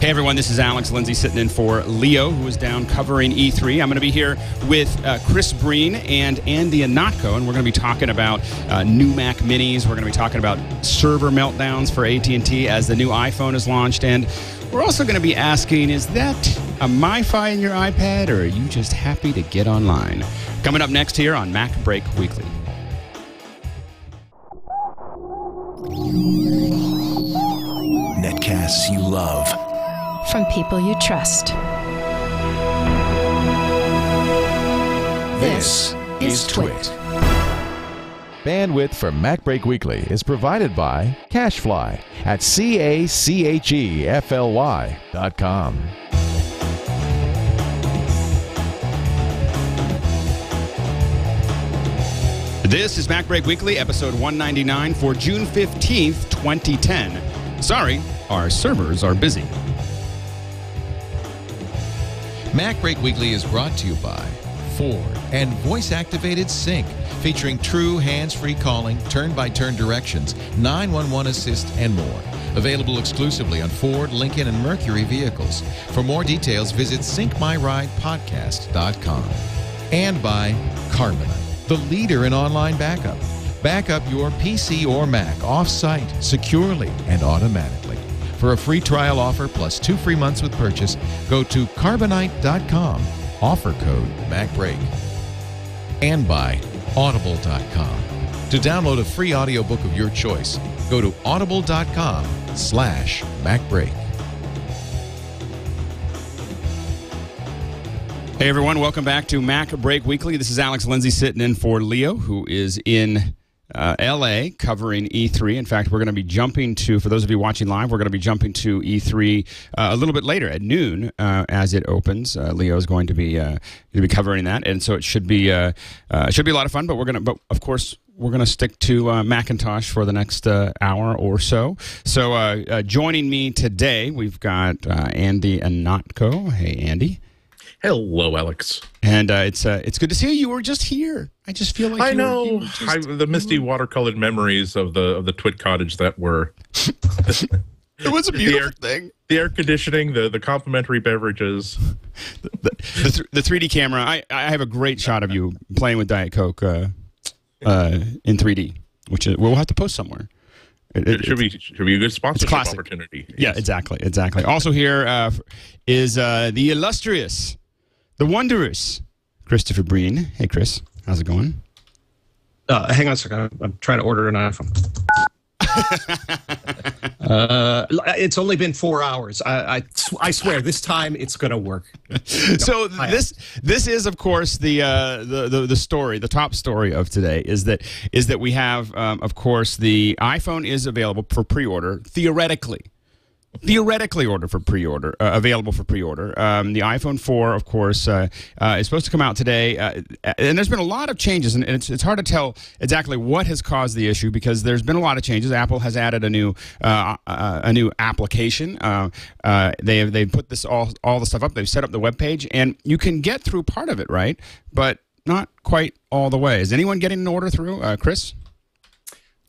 Hey everyone, this is Alex Lindsay sitting in for Leo, who is down covering E3. I'm going to be here with uh, Chris Breen and Andy Ihnatko, and we're going to be talking about uh, new Mac Minis. We're going to be talking about server meltdowns for AT&T as the new iPhone is launched, and we're also going to be asking, is that a MiFi in your iPad, or are you just happy to get online? Coming up next here on Mac Break Weekly. Netcasts you love. From people you trust. This is Twit. Bandwidth for MacBreak Weekly is provided by CacheFly at C A C H E F L Y dot com. This is Mac Break Weekly, episode 199 for June 15th, 2010. Sorry, our servers are busy. Mac Break Weekly is brought to you by Ford and voice activated sync, featuring true hands free calling, turn by turn directions, 911 assist, and more. Available exclusively on Ford, Lincoln, and Mercury vehicles. For more details, visit syncmyridepodcast.com. And by Carbonite, the leader in online backup. Back up your PC or Mac off site securely and automatically. For a free trial offer plus two free months with purchase, go to carbonite.com. Offer code MacBreak. And by audible.com. To download a free audiobook of your choice, go to audible.com slash MacBreak. Hey everyone, welcome back to Mac Break Weekly. This is Alex Lindsay sitting in for Leo, who is in uh, LA covering E3. In fact, we're going to be jumping to, for those of you watching live, we're going to be jumping to E3 uh, a little bit later at noon uh, as it opens. Uh, Leo is going to be uh, going to be covering that, and so it should be uh, uh, should be a lot of fun. But we're going to, but of course. We're going to stick to uh, Macintosh for the next uh, hour or so. So, uh, uh, joining me today, we've got uh, Andy Ihnatko. Hey, Andy. Hello, Alex. And uh, it's uh, it's good to see you. You were just here. I just feel like I know were just- I, the misty watercolored memories of the of the Twit cottage that were it was a the beautiful air, thing. the air conditioning, the the complimentary beverages. The, the, the 3D camera. I, I have a great shot of you playing with Diet Coke uh, uh, in 3D, which is, we'll have to post somewhere. It- It it- should be should be a good sponsorship opportunity. Yeah, exactly, exactly. Also here uh, is uh, the illustrious, the wondrous Christopher Breen. Hey, Chris, how's it going? Uh, hang on a second. I'm, I'm trying to order an iPhone. uh, it's only been four hours. I, I, I swear, this time it's going to work. so this this is of course the, uh, the the the story the top story of today is that is that we have um, of course the iPhone is available for pre-order theoretically theoretically order for pre-order uh, available for pre-order. Um, the iphone 4 of course uh, uh, is supposed to come out today uh, and there's been a lot of changes and it's, it's hard to tell exactly what has caused the issue because there's been a lot of changes. Apple has added a new uh, uh, a new application. They have they put this all all the stuff up. They've set up the web page and you can get through part of it right? But not quite all the way is anyone getting an order through? Chris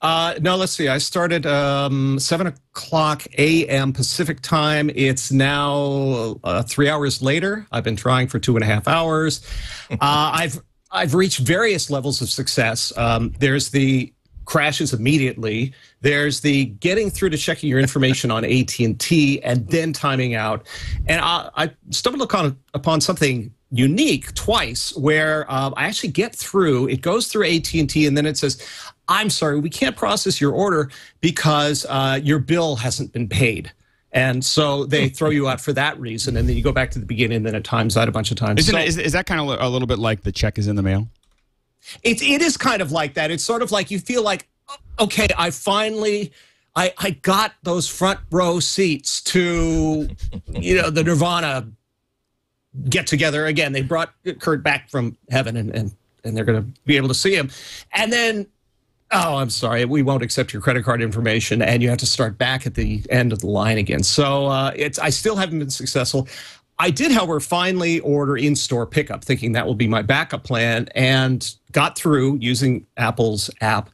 Uh, no, let's see. I started um, 7 o'clock a.m. Pacific time. It's now uh, three hours later. I've been trying for two and a half hours. uh, I've I've reached various levels of success. Um, there's the crashes immediately. There's the getting through to checking your information on AT and T and then timing out. And I, I stumbled upon upon something unique twice where um, I actually get through. It goes through AT and T and then it says, "I'm sorry, we can't process your order because uh, your bill hasn't been paid." And so they throw you out for that reason, and then you go back to the beginning, and then it times out a bunch of times. Isn't So- it, is, is that kind of a little bit like the check is in the mail it, it is kind of like that. It's sort of like you feel like, "Oh, okay, I finally, I, I got those front row seats to, you know, the Nirvana get together again. They brought Kurt back from heaven, and and and they're going to be able to see him, and then. Oh, I'm sorry. We won't accept your credit card information, and you have to start back at the end of the line again. So uh, it's. I still haven't been successful. I did, however, finally order in-store pickup, thinking that will be my backup plan, and got through using Apple's app.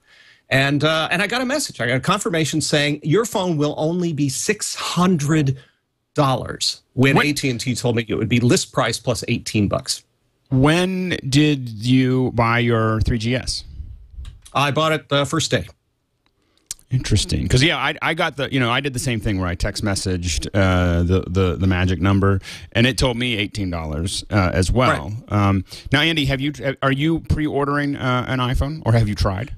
And uh, and I got a message. I got a confirmation saying your phone will only be 600 dollars when AT and T told me it would be list price plus eighteen bucks. When did you buy your 3GS? I bought it the first day. Interesting, because yeah, I, I got the you know I did the same thing where I text messaged uh, the the the magic number and it told me eighteen dollars uh, as well. Um, now, Andy, have you are you pre-ordering uh, an iPhone or have you tried?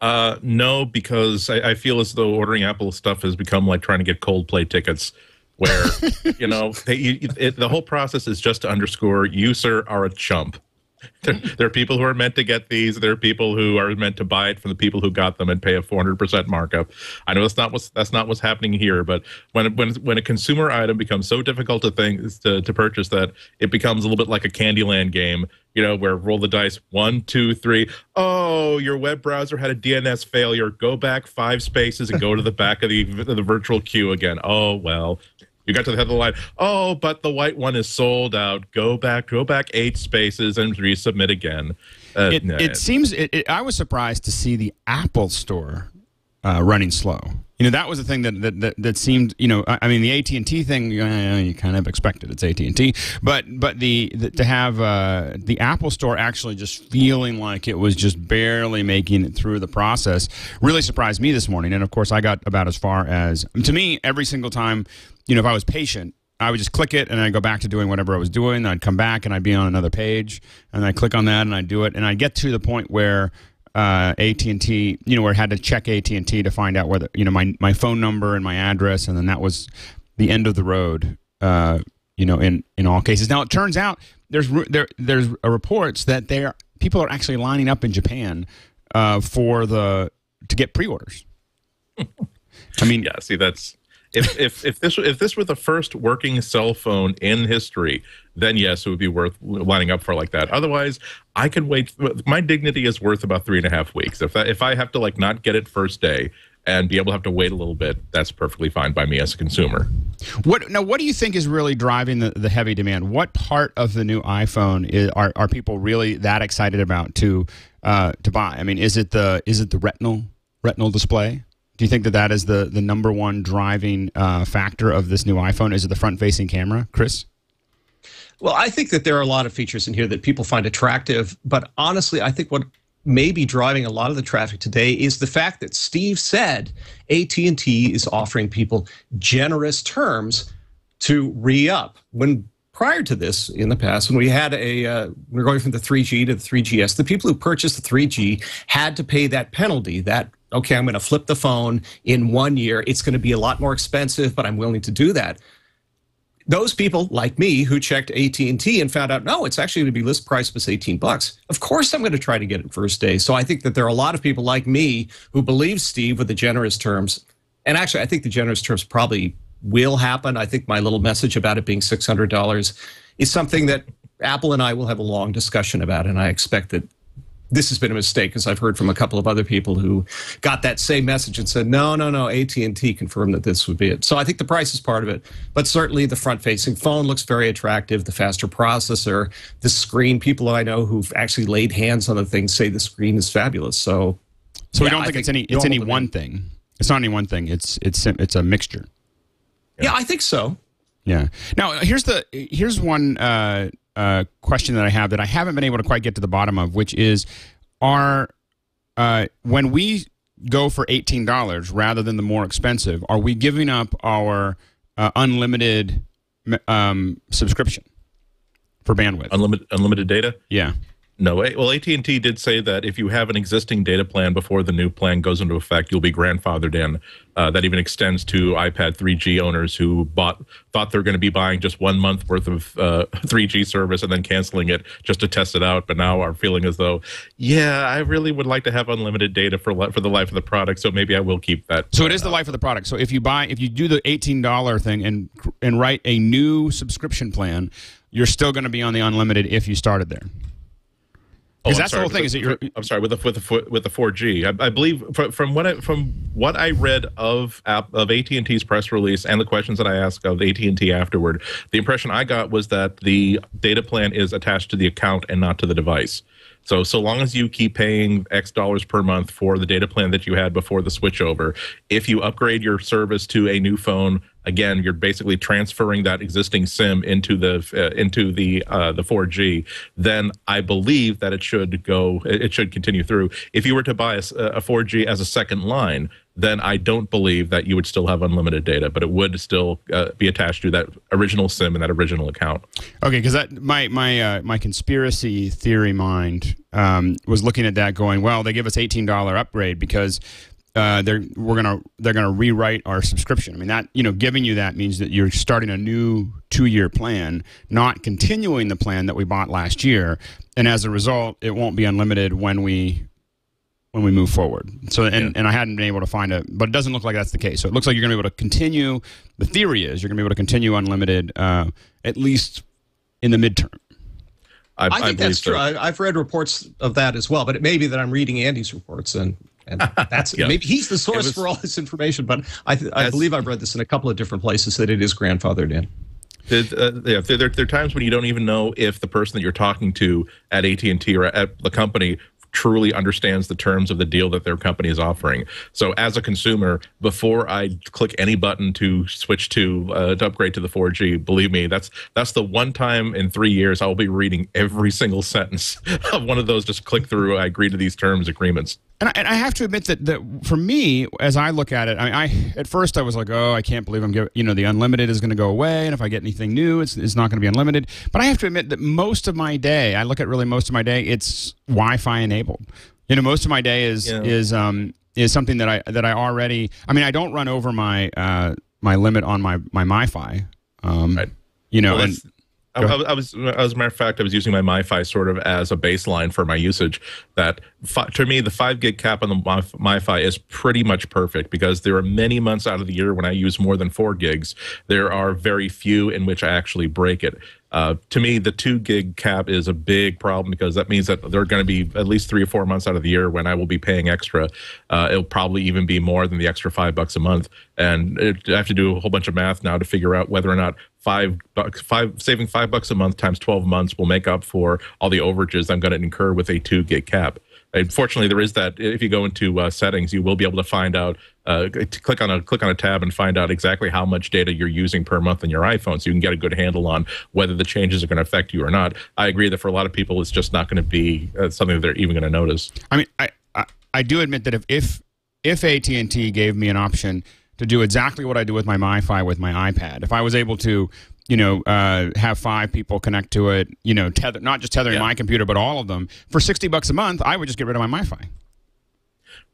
Uh, no, because I, I feel as though ordering Apple stuff has become like trying to get Coldplay tickets, where you know they, you, it, the whole process is just to underscore you, sir, are a chump. There, there are people who are meant to get these. There are people who are meant to buy it from the people who got them and pay a 400% markup. I know that's not what's that's not what's happening here, but when when when a consumer item becomes so difficult to think to, to purchase that it becomes a little bit like a Candyland game, you know, where roll the dice one, two, three. Oh, your web browser had a DNS failure. Go back five spaces and go to the back of the the virtual queue again. Oh well, you got to the head of the line. Oh, but the white one is sold out. Go back, go back eight spaces and resubmit again. Uh, It, nah. it seems it, it, I was surprised to see the Apple Store uh, running slow. You know that was the thing that that, that, that seemed you know I, I mean the AT and T thing uh, you kind of expected it's AT and T but but the, the to have uh, the Apple Store actually just feeling like it was just barely making it through the process really surprised me this morning and of course I got about as far as to me every single time you know if I was patient I would just click it and I'd go back to doing whatever I was doing. I'd come back and I'd be on another page and I'd click on that and I'd do it. And I'd get to the point where uh, AT&T, you know, where I had to check AT&T to find out whether, you know, my, my phone number and my address. And then that was the end of the road, uh, you know, in, in all cases. Now, it turns out there's, there, there's reports that there people are actually lining up in Japan uh, for the, to get pre-orders. I mean, yeah. See, that's if if if this if this were the first working cell phone in history, then yes, it would be worth lining up for like that. Otherwise, I can wait. My dignity is worth about three and a half weeks. If if I have to like not get it first day and be able to have to wait a little bit, that's perfectly fine by me as a consumer. What now? What do you think is really driving the, the heavy demand? What part of the new iPhone is, are are people really that excited about to uh, to buy? I mean, is it the is it the retinal retinal display? Do you think that that is the the number one driving uh, factor of this new iPhone? Is it the front facing camera, Chris? Well, I think that there are a lot of features in here that people find attractive, but honestly, I think what may be driving a lot of the traffic today is the fact that Steve said AT&T is offering people generous terms to re-up. When prior to this, in the past, when we had a uh, we are going from the 3G to the 3GS, the people who purchased the 3G had to pay that penalty. That okay, I'm going to flip the phone in one year. It's going to be a lot more expensive, but I'm willing to do that. Those people like me who checked AT&T and found out no it's actually going to be list price plus 18 bucks. Of course i'm going to try to get it first day. So i think that there are a lot of people like me who believe steve with the generous terms. And actually i think the generous terms probably will happen. I think my little message about it being $600 is something that apple and i will have a long discussion about and i expect that this has been a mistake because I've heard from a couple of other people who got that same message and said, no, no, no, AT&T confirmed that this would be it. So I think the price is part of it, but certainly the front-facing phone looks very attractive, the faster processor, the screen. People I know who've actually laid hands on the thing say the screen is fabulous. So, So we don't I think, it's any it's any one thing. It's not any one thing. It's it's it's a mixture. Yeah, I think so. Yeah. Now here's the here's one uh, uh, question that I have that I haven't been able to quite get to the bottom of, which is, are uh, when we go for eighteen dollars rather than the more expensive, are we giving up our uh, unlimited um, subscription for bandwidth? Unlimited unlimited data. yeah. No, well, AT and T did say that if you have an existing data plan before the new plan goes into effect, you'll be grandfathered in. Uh, that even extends to iPad 3G owners who bought thought they're going to be buying just one month worth of uh, 3G service and then canceling it just to test it out, but now are feeling as though, yeah, I really would like to have unlimited data for for the life of the product, so maybe I will keep that. So it is the life of the product. So if you buy, if you do the eighteen dollar thing and and write a new subscription plan, you're still going to be on the unlimited if you started there. Oh, Because I'm that's the whole thing. Is that you're I'm sorry with the with the with the 4G. I, I believe from, from what I, from what I read of app- of AT and T's press release and the questions that I asked of AT and T afterward, the impression I got was that the data plan is attached to the account and not to the device. So so long as you keep paying X dollars per month for the data plan that you had before the switchover, if you upgrade your service to a new phone, again, you're basically transferring that existing SIM into the uh, into the uh, the 4G. Then I believe that it should go. It should continue through. If you were to buy a, a 4G as a second line, then I don't believe that you would still have unlimited data, but it would still uh, be attached to that original SIM and that original account. Okay, because that my my uh, my conspiracy theory mind um, was looking at that, going, well, they give us eighteen dollar upgrade because. Uh, they're we're gonna they're gonna rewrite our subscription. I mean that you know giving you that means that you're starting a new two year plan, not continuing the plan that we bought last year, and as a result, it won't be unlimited when we when we move forward. So, and, yeah. and I hadn't been able to find it, but it doesn't look like that's the case. So it looks like you're going to be able to continue. The theory is you're going to be able to continue unlimited, uh, at least in the midterm. I, I think I that's so. true. I, have read reports of that as well, but it may be that I'm reading Andy's reports and. And that's yeah. maybe he's the source was, for all this information, but I, I believe I've read this in a couple of different places that it is grandfathered in. Uh, yeah, there, there, are times when you don't even know if the person that you're talking to at AT&T or at the company truly understands the terms of the deal that their company is offering. So as a consumer, before I click any button to switch to uh, to upgrade to the 4G, believe me, that's that's the one time in three years I will be reading every single sentence of one of those. Just click through. I agree to these terms agreements. And I, and I, have to admit that, that for me, as I look at it, I, mean, I at first I was like, oh, I can't believe I'm giving, you know, the unlimited is going to go away, and if I get anything new, it's, it's not going to be unlimited. But I have to admit that most of my day, I look at really most of my day, it's Wi-Fi enabled. You know, most of my day is yeah. is um is something that I that I already. I mean, I don't run over my uh my limit on my my MiFi. Um, right. You know, well, and I, I, was, as a matter of fact, I was using my MiFi sort of as a baseline for my usage. That to me, the five gig cap on the MiFi is pretty much perfect because there are many months out of the year when I use more than four gigs. There are very few in which I actually break it. Uh, to me, the two gig cap is a big problem because that means that there are going to be at least three or four months out of the year when I will be paying extra. Uh, it'll probably even be more than the extra five bucks a month, and it, I have to do a whole bunch of math now to figure out whether or not five bucks, five saving five bucks a month times twelve months will make up for all the overages I'm going to incur with a two gig cap. Unfortunately, there is that. If you go into uh, settings, you will be able to find out. Uh, click on a click on a tab and find out exactly how much data you're using per month on your iPhone, so you can get a good handle on whether the changes are going to affect you or not. I agree that for a lot of people, it's just not going to be uh, something that they're even going to notice. I mean, I, I I do admit that if if if AT and T gave me an option to do exactly what I do with my MiFi with my iPad, if I was able to you know, uh, have five people connect to it, you know, tether, not just tethering yeah. my computer, but all of them for 60 bucks a month, I would just get rid of my MiFi.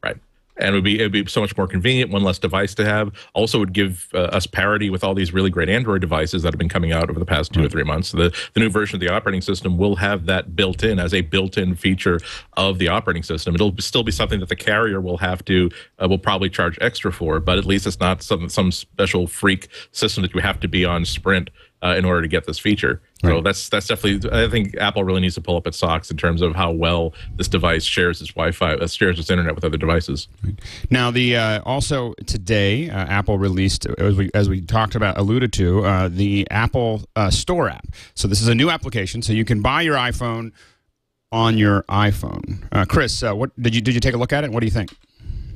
Right. And it would be it would be so much more convenient, one less device to have. Also, would give uh, us parity with all these really great Android devices that have been coming out over the past two right. or three months. The the new version of the operating system will have that built in as a built-in feature of the operating system. It'll still be something that the carrier will have to uh, will probably charge extra for, but at least it's not some some special freak system that you have to be on Sprint uh, in order to get this feature. Right. So that's that's definitely. I think Apple really needs to pull up its socks in terms of how well this device shares its Wi-Fi, uh, shares its internet with other devices. Right. Now, the uh, also today, uh, Apple released as we as we talked about, alluded to uh, the Apple uh, Store app. So this is a new application, so you can buy your iPhone on your iPhone. Chris, what did you did you take a look at it? What do you think?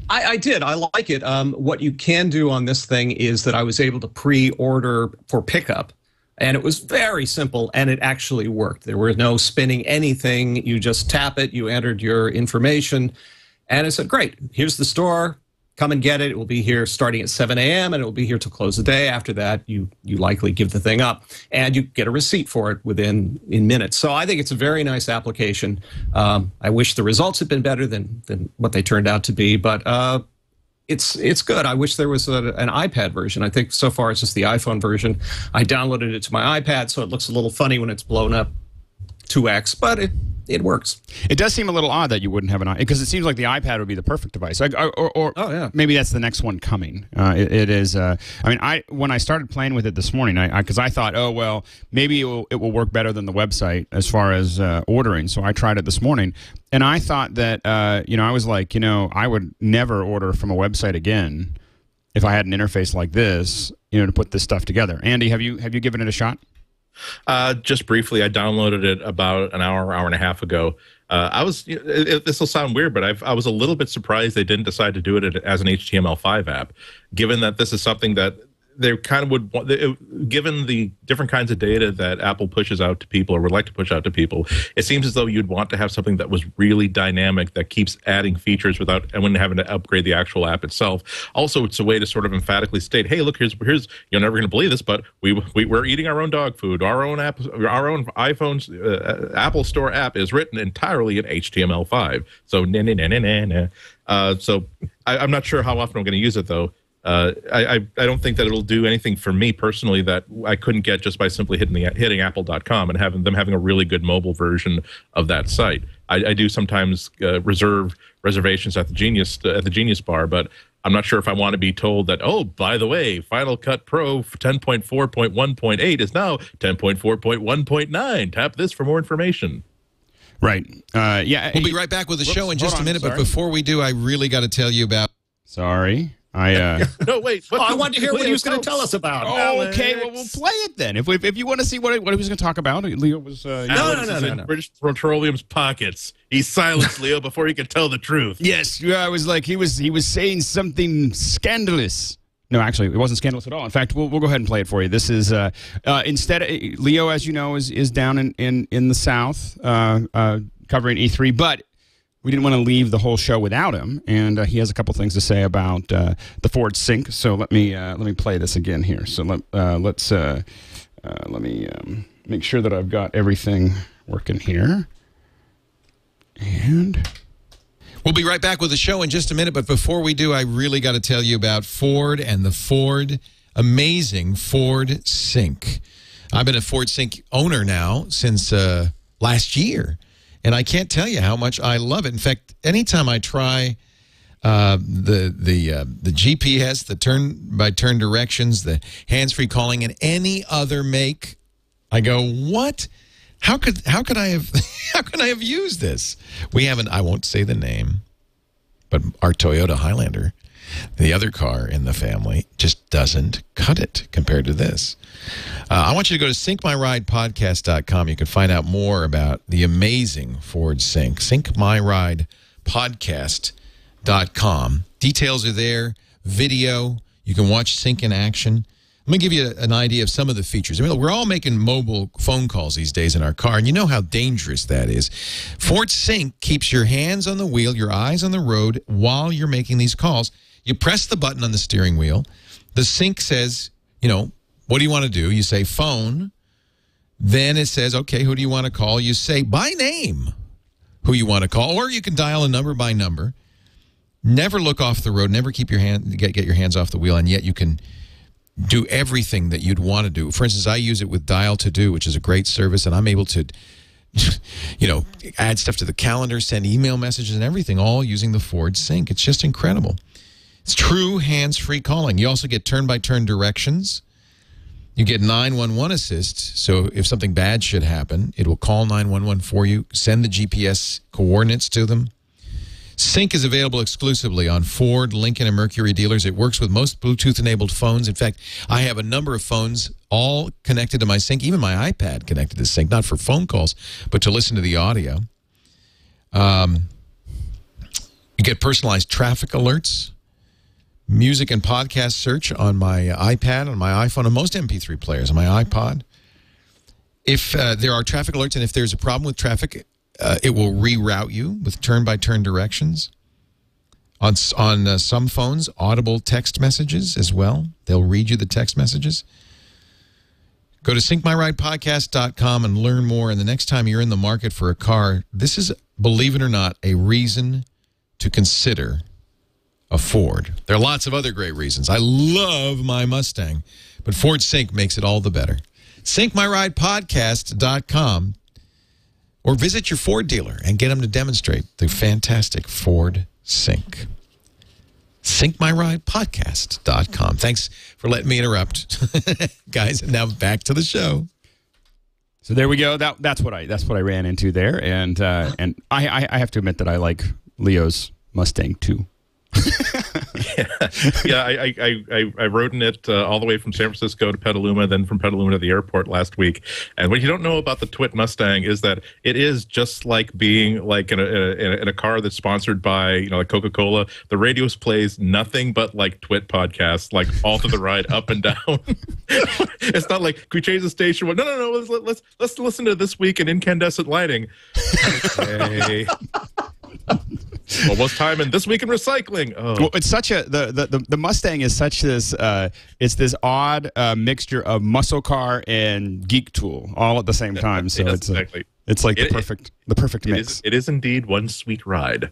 I, I, did. I like it. Um, what you can do on this thing is that I was able to pre-order for pickup and it was very simple, and it actually worked. There was no spinning anything. You just tap it, you entered your information, and it said, Great, here's the store. Come and get it. It will be here starting at 7 a.m. and it will be here till close the day. After that, you you likely give the thing up, and you get a receipt for it within in minutes. So I think it's a very nice application. Um, I wish the results had been better than than what they turned out to be, but uh, it's it's good. I wish there was a, an iPad version. I think so far it's just the iPhone version. I downloaded it to my iPad, so it looks a little funny when it's blown up 2x, but it it works. It does seem a little odd that you wouldn't have an iPad because it seems like the iPad would be the perfect device. Like, or, or, or oh, yeah. maybe that's the next one coming. Uh, it, it is. Uh, I mean, I when I started playing with it this morning, I because I, I, thought, oh well, maybe it will, it will work better than the website as far as uh, ordering. So I tried it this morning, and I thought that uh, you know I was like, you know, I would never order from a website again if I had an interface like this, you know, to put this stuff together. Andy, have you have you given it a shot? Uh, just briefly, I downloaded it about an hour, hour and a half ago. Uh, I was. This will sound weird, but I've, I was a little bit surprised they didn't decide to do it as an HTML5 app, given that this is something that they kind of would want, given the different kinds of data that Apple pushes out to people or would like to push out to people, it seems as though you'd want to have something that was really dynamic that keeps adding features without and having to upgrade the actual app itself. Also, it's a way to sort of emphatically state, "Hey, look, here's here's you're never going to believe this, but we, we we're eating our own dog food. Our own app, our own iPhone's uh, Apple Store app is written entirely in HTML5. So nah, nah, nah, nah, nah. Uh, so I, I'm not sure how often I'm going to use it though uh, I, I, I don't think that it'll do anything for me personally that I couldn't get just by simply hitting the hitting Apple.com and having them having a really good mobile version of that site. I, I do sometimes uh, reserve reservations at the Genius at the Genius Bar, but I'm not sure if I want to be told that. Oh, by the way, Final Cut Pro 10.4.1.8 is now 10.4.1.9. Tap this for more information. Right. Uh, yeah. We'll be right back with the Whoops, show in just hold a on, minute, but before we do, I really got to tell you about. Sorry. I. Uh, No, wait. Oh, I wanted to hear what he was going to tell us about. Oh, okay. Well, we'll play it then. If, we, if you want to see what, what he was going to talk about, Leo was. Uh, No, Alex no, no, no, in no. British Petroleum's pockets. He silenced Leo before he could tell the truth. Yes, yeah, I was like he was he was saying something scandalous. No, actually, it wasn't scandalous at all. In fact, we'll, we'll go ahead and play it for you. This is uh, uh, instead Leo, as you know, is is down in in, in the south uh, uh, covering E3, but we didn't want to leave the whole show without him, and uh, he has a couple things to say about uh, the Ford Sync. So let me uh, let me play this again here. So let uh, let's uh, uh, let me um, make sure that I've got everything working here, and. We'll be right back with the show in just a minute, but before we do, I really got to tell you about Ford and the Ford, amazing Ford Sync. I've been a Ford Sync owner now since last year, and I can't tell you how much I love it. In fact, anytime I try uh, the the uh, the GPS, the turn by turn directions, the hands free calling, and any other make, I go, what? How could how could I have how could I have used this? We haven't. I won't say the name, but our Toyota Highlander, the other car in the family, just doesn't cut it compared to this. Uh, I want you to go to syncmyridepodcast.com. You can find out more about the amazing Ford Sync. Syncmyridepodcast.com. Details are there, video. You can watch Sync in action. Let me give you an idea of some of the features. I mean, we're all making mobile phone calls these days in our car, and you know how dangerous that is. Ford Sync keeps your hands on the wheel, your eyes on the road while you're making these calls. You press the button on the steering wheel. The Sync says, you know, what do you want to do? You say phone. Then it says, okay, who do you want to call? You say by name who you want to call, or you can dial a number by number. Never look off the road. Never keep your hand get, get your hands off the wheel, and yet you can do everything that you'd want to do. For instance, I use it with Dial2Do, which is a great service, and I'm able to, you know, add stuff to the calendar, send email messages, and everything, all using the Ford Sync. It's just incredible. It's true hands-free calling. You also get turn-by-turn directions. You get 911 assist, so if something bad should happen, it will call 911 for you, send the GPS coordinates to them. Sync is available exclusively on Ford, Lincoln, and Mercury dealers. It works with most Bluetooth enabled phones. In fact, I have a number of phones all connected to my Sync, even my iPad connected to Sync, not for phone calls, but to listen to the audio. Um, you get personalized traffic alerts, music and podcast search on my iPad, on my iPhone, and most MP3 players, on my iPod. If uh, there are traffic alerts and if there's a problem with traffic, uh, it will reroute you with turn-by-turn directions. On on uh, some phones, audible text messages as well. They'll read you the text messages. Go to syncmyridepodcast.com and learn more. And the next time you're in the market for a car, this is, believe it or not, a reason to consider a Ford. There are lots of other great reasons. I love my Mustang, but Ford Sync makes it all the better. SyncMyRidePodcast.com or visit your Ford dealer and get them to demonstrate the fantastic Ford Sync. SyncMyRidePodcast.com. Thanks for letting me interrupt. Guys, now back to the show. So there we go. That that's what I that's what I ran into there, and uh, and I, I I have to admit that I like Leo's Mustang too. yeah, I, I, I, I rode in it uh, all the way from San Francisco to Petaluma, then from Petaluma to the airport last week. And what you don't know about the Twit Mustang is that it is just like being like in a, in a, in a car that's sponsored by you know like Coca Cola. The radio plays nothing but like Twit podcasts, like all to the ride, up and down. it's not like we change the station? No, no, no. Let's let's let's listen to this week in incandescent lighting. Okay. well, what's time in this week in recycling? Oh. Well, it's such a the, the the the Mustang is such this uh, it's this odd uh, mixture of muscle car and geek tool all at the same time. So Yes, it's a- it's like It- the perfect the perfect mix. is, it is indeed one sweet ride.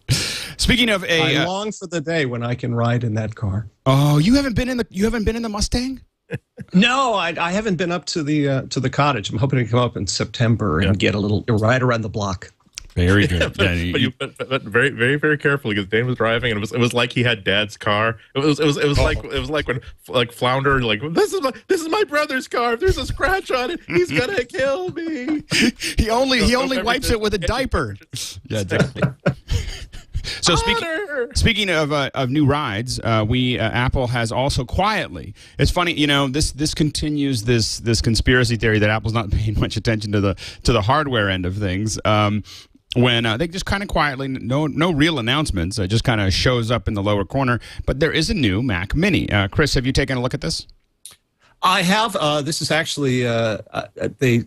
Speaking of a I uh, long for the day when I can ride in that car. oh, you haven't been in the you haven't been in the Mustang. No, I, I haven't been up to the uh, to the cottage. I'm hoping to come up in September and get a little ride around the block. Very good. but, but you but, but, but very very very carefully because Dane was driving and it was it was like he had dad's car. It was it was it was like it was like when like Flounder like this is my this is my brother's car. If there's a scratch on it, he's gonna kill me. he only he only wipes it with a diaper. Yeah, exactly. So speaking speaking of uh, of new rides, uh, we uh, Apple has also quietly. It's funny, you know, this this continues this this conspiracy theory that Apple's not paying much attention to the to the hardware end of things. Um, when uh, they just kind of quietly, no no real announcements, it just kind of shows up in the lower corner. But there is a new Mac Mini. Uh, Chris, have you taken a look at this? I have. Uh, this is actually uh, uh, they.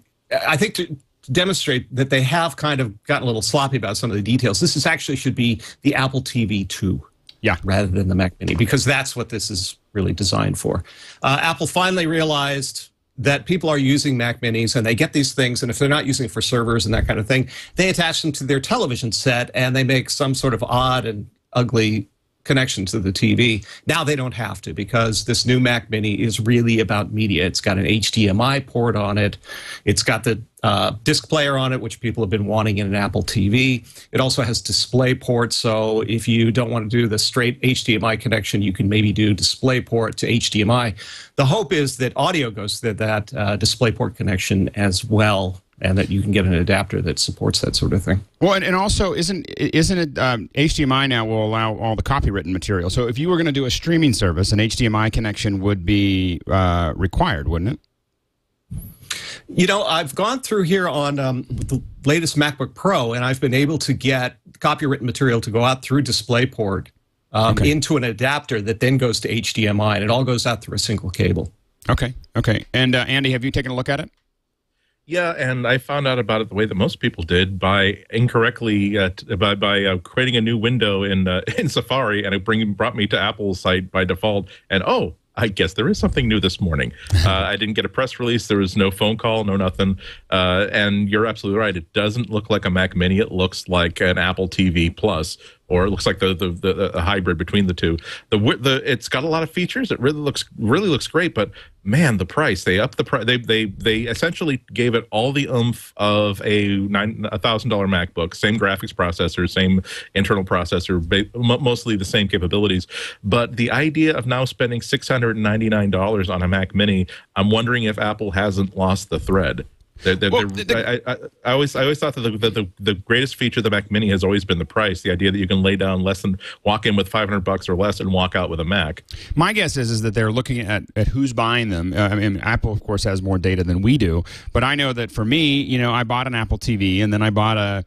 I think to demonstrate that they have kind of gotten a little sloppy about some of the details. This is actually should be the Apple TV two. Yeah. rather than the Mac Mini, because that's what this is really designed for. Uh, Apple finally realized that people are using Mac Minis and they get these things, and if they're not using it for servers and that kind of thing, they attach them to their television set and they make some sort of odd and ugly connection to the TV. Now they don't have to because this new Mac Mini is really about media. It's got an HDMI port on it. It's got the uh, disc player on it, which people have been wanting in an Apple TV. It also has display port. So if you don't want to do the straight HDMI connection, you can maybe do display port to HDMI. The hope is that audio goes to that uh, display port connection as well. And that you can get an adapter that supports that sort of thing. Well, and, and also, isn't isn't it um, HDMI now will allow all the copywritten material? So if you were going to do a streaming service, an HDMI connection would be uh, required, wouldn't it? You know, I've gone through here on um, the latest MacBook Pro, and I've been able to get copywritten material to go out through DisplayPort um, Okay. into an adapter that then goes to HDMI, and it all goes out through a single cable. Okay, okay. And uh, Andy, have you taken a look at it? Yeah, and I found out about it the way that most people did by incorrectly uh, t- by by uh, creating a new window in uh, in Safari, and it bring brought me to Apple's site by default. And oh, I guess there is something new this morning. Uh, I didn't get a press release. There was no phone call, no nothing. Uh, and you're absolutely right. It doesn't look like a Mac Mini. It looks like an Apple TV Plus, or it looks like the the, the, the hybrid between the two. The the it's got a lot of features. It really looks really looks great. But man, the price they upped the price. They they they essentially gave it all the oomph of a nine a thousand dollar MacBook. Same graphics processor, same internal processor, mostly the same capabilities. But the idea of now spending six hundred and ninety nine dollars on a Mac Mini, I'm wondering if Apple hasn't lost the thread. They're, they're, Well, the- I, I, I always I always thought that, the, the, the greatest feature of the Mac Mini has always been the price. The idea that you can lay down less than walk in with 500 bucks or less and walk out with a Mac. My guess is is that they're looking at, at who's buying them. Uh, I mean, Apple, of course, has more data than we do. But I know that for me, you know, I bought an Apple TV and then I bought a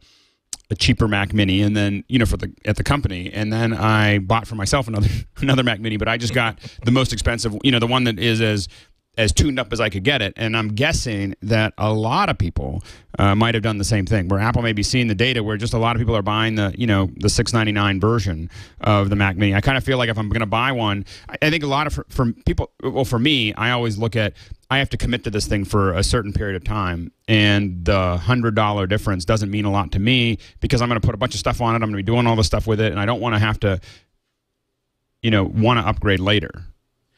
a cheaper Mac Mini, and then you know for the at the company, and then I bought for myself another another Mac Mini. But I just got the most expensive, you know, the one that is as as tuned up as I could get it. And I'm guessing that a lot of people uh, might have done the same thing, where Apple may be seeing the data where just a lot of people are buying the, you know, the 699 version of the Mac Mini. I kind of feel like if I'm going to buy one, I, think a lot of for, for people, well, for me, I always look at I have to commit to this thing for a certain period of time, and the hundred dollar difference doesn't mean a lot to me because I'm going to put a bunch of stuff on it. I'm going to be doing all this stuff with it, and I don't want to have to, you know, want to upgrade later.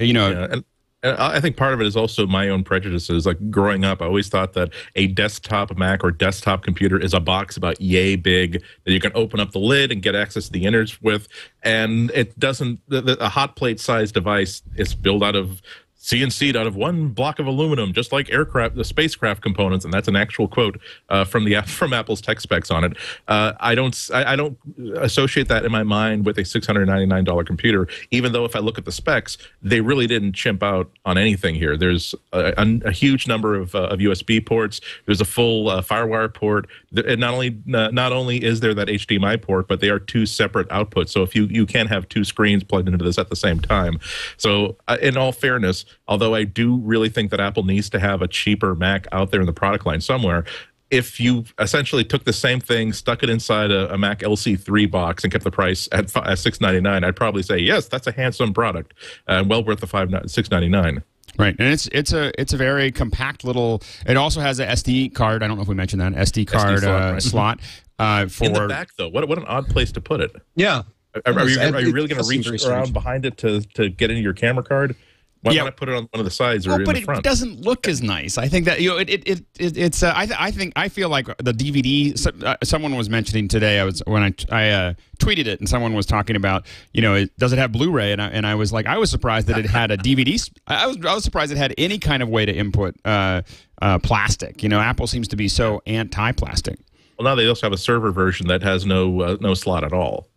You know, Yeah, and, I think part of it is also my own prejudices. Like growing up, I always thought that a desktop Mac or desktop computer is a box about yay big that you can open up the lid and get access to the innards with, and it doesn't. The, the, a hot plate sized device is built out of CNC'd out of one block of aluminum, just like aircraft, the spacecraft components, and that's an actual quote uh, from the from Apple's tech specs on it. Uh, I don't I, I, don't associate that in my mind with a six hundred ninety nine dollar computer. Even though if I look at the specs, they really didn't chimp out on anything here. There's a, a, a huge number of, uh, of USB ports. There's a full uh, FireWire port. And not only not only is there that HDMI port, but they are two separate outputs. So if you you can have two screens plugged into this at the same time. So uh, in all fairness although I do really think that Apple needs to have a cheaper Mac out there in the product line somewhere. If you essentially took the same thing, stuck it inside a, a Mac LC3 box, and kept the price at, at six ninety nine, I'd probably say yes, that's a handsome product and well worth the five six ninety nine. Right, and it's it's a it's a very compact little. It also has a SD card. I don't know if we mentioned that SD card SD slot. Uh, right. slot uh, for in the back though. What what an odd place to put it. Yeah. Are, are, you, are you really going to reach around behind it to to get into your camera card? Why yeah. not put it on one of the sides or well, in but the front? it doesn't look as nice. I think that you know it it, it, it it's uh, I th- I think I feel like the DVD. So, uh, someone was mentioning today. I was when I I uh, tweeted it and someone was talking about you know it, does it have Blu-ray and I, and I was like I was surprised that it had a DVD. I was I was surprised it had any kind of way to input uh, uh, plastic. You know, Apple seems to be so anti-plastic. Well, now they also have a server version that has no uh, no slot at all.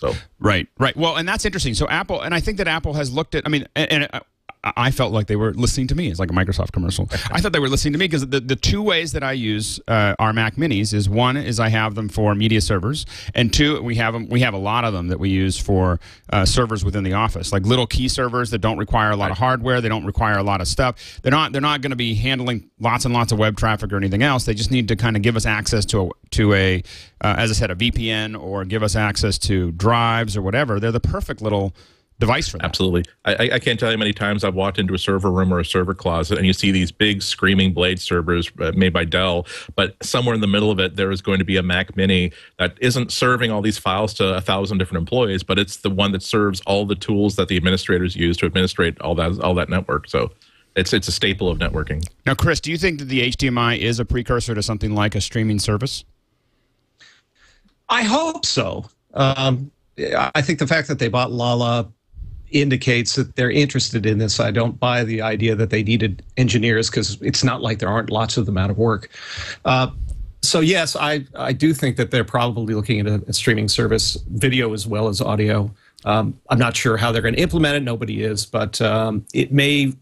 So. Right, right. Well, and that's interesting. So Apple, and I think that Apple has looked at. I mean, and, and I felt like they were listening to me. It's like a Microsoft commercial. I thought they were listening to me because the, the two ways that I use uh, our Mac Minis is one is I have them for media servers, and two we have them. We have a lot of them that we use for uh, servers within the office, like little key servers that don't require a lot of hardware. They don't require a lot of stuff. They're not. They're not going to be handling lots and lots of web traffic or anything else. They just need to kind of give us access to a to a, uh, as I said, a VPN or give us access to drives or whatever. They're the perfect little device for that. Absolutely. I, I, can't tell you how many times I've walked into a server room or a server closet and you see these big screaming blade servers uh, made by Dell, but somewhere in the middle of it, there is going to be a Mac Mini that isn't serving all these files to a thousand different employees, but it's the one that serves all the tools that the administrators use to administrate all that all that network. So it's it's a staple of networking. Now, Chris, do you think that the HDMI is a precursor to something like a streaming service? I hope so. Um, I think the fact that they bought Lala indicates that they're interested in this. I don't buy the idea that they needed engineers because it's not like there aren't lots of them out of work. Uh, so yes, I I do think that they're probably looking at a, a streaming service, video as well as audio. Um, I'm not sure how they're going to implement it. Nobody is, but um, it may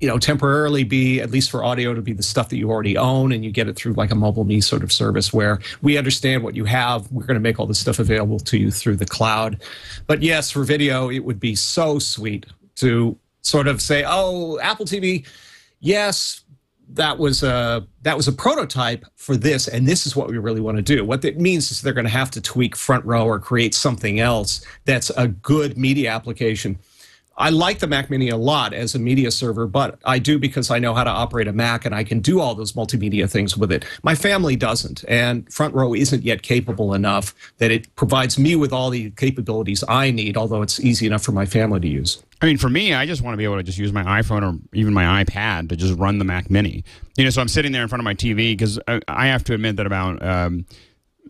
you know, temporarily be, at least for audio, to be the stuff that you already own and you get it through like a mobile me sort of service where we understand what you have. We're going to make all this stuff available to you through the cloud. But yes, for video, it would be so sweet to sort of say, oh, Apple TV, yes, that was a that was a prototype for this and this is what we really want to do what that means is they're going to have to tweak front row or create something else that's a good media application I like the Mac Mini a lot as a media server, but I do because I know how to operate a Mac and I can do all those multimedia things with it. My family doesn't, and Front Row isn't yet capable enough that it provides me with all the capabilities I need, although it's easy enough for my family to use. I mean, for me, I just want to be able to just use my iPhone or even my iPad to just run the Mac Mini. You know, so I'm sitting there in front of my TV because I, have to admit that about um,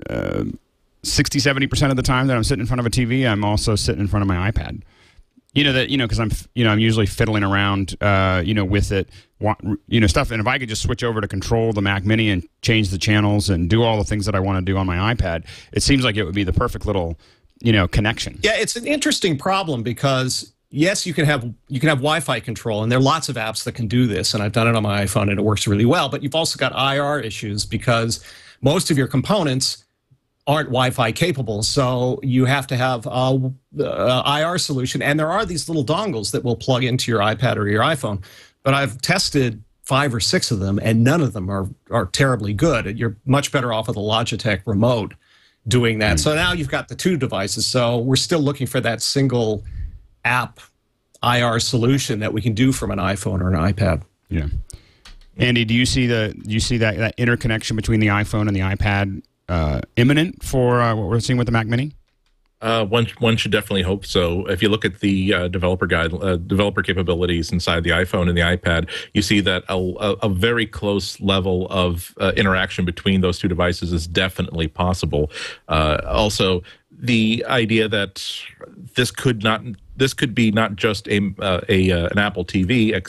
uh, 60, 70% of the time that I'm sitting in front of a TV, I'm also sitting in front of my iPad. You know that you know because I'm you know I'm usually fiddling around uh, you know with it you know stuff and if I could just switch over to control the Mac Mini and change the channels and do all the things that I want to do on my iPad it seems like it would be the perfect little you know connection. Yeah, it's an interesting problem because yes, you can have you can have Wi-Fi control, and there are lots of apps that can do this, and I've done it on my iPhone, and it works really well. But you've also got IR issues because most of your components aren't Wi-Fi capable. So you have to have a, a, IR solution, and there are these little dongles that will plug into your iPad or your iPhone. But I've tested five or six of them, and none of them are are terribly good. You're much better off with a Logitech remote doing that. Mm. So now you've got the two devices. So we're still looking for that single app IR solution that we can do from an iPhone or an iPad. Yeah. Andy, do you see the do you see that, that interconnection between the iPhone and the iPad uh, imminent for uh, what we're seeing with the Mac Mini? Uh, one one should definitely hope so. If you look at the uh, developer guide, uh, developer capabilities inside the iPhone and the iPad, you see that a, a, very close level of uh, interaction between those two devices is definitely possible. Uh, also, the idea that this could not this could be not just a, uh, a uh, an Apple TV, uh,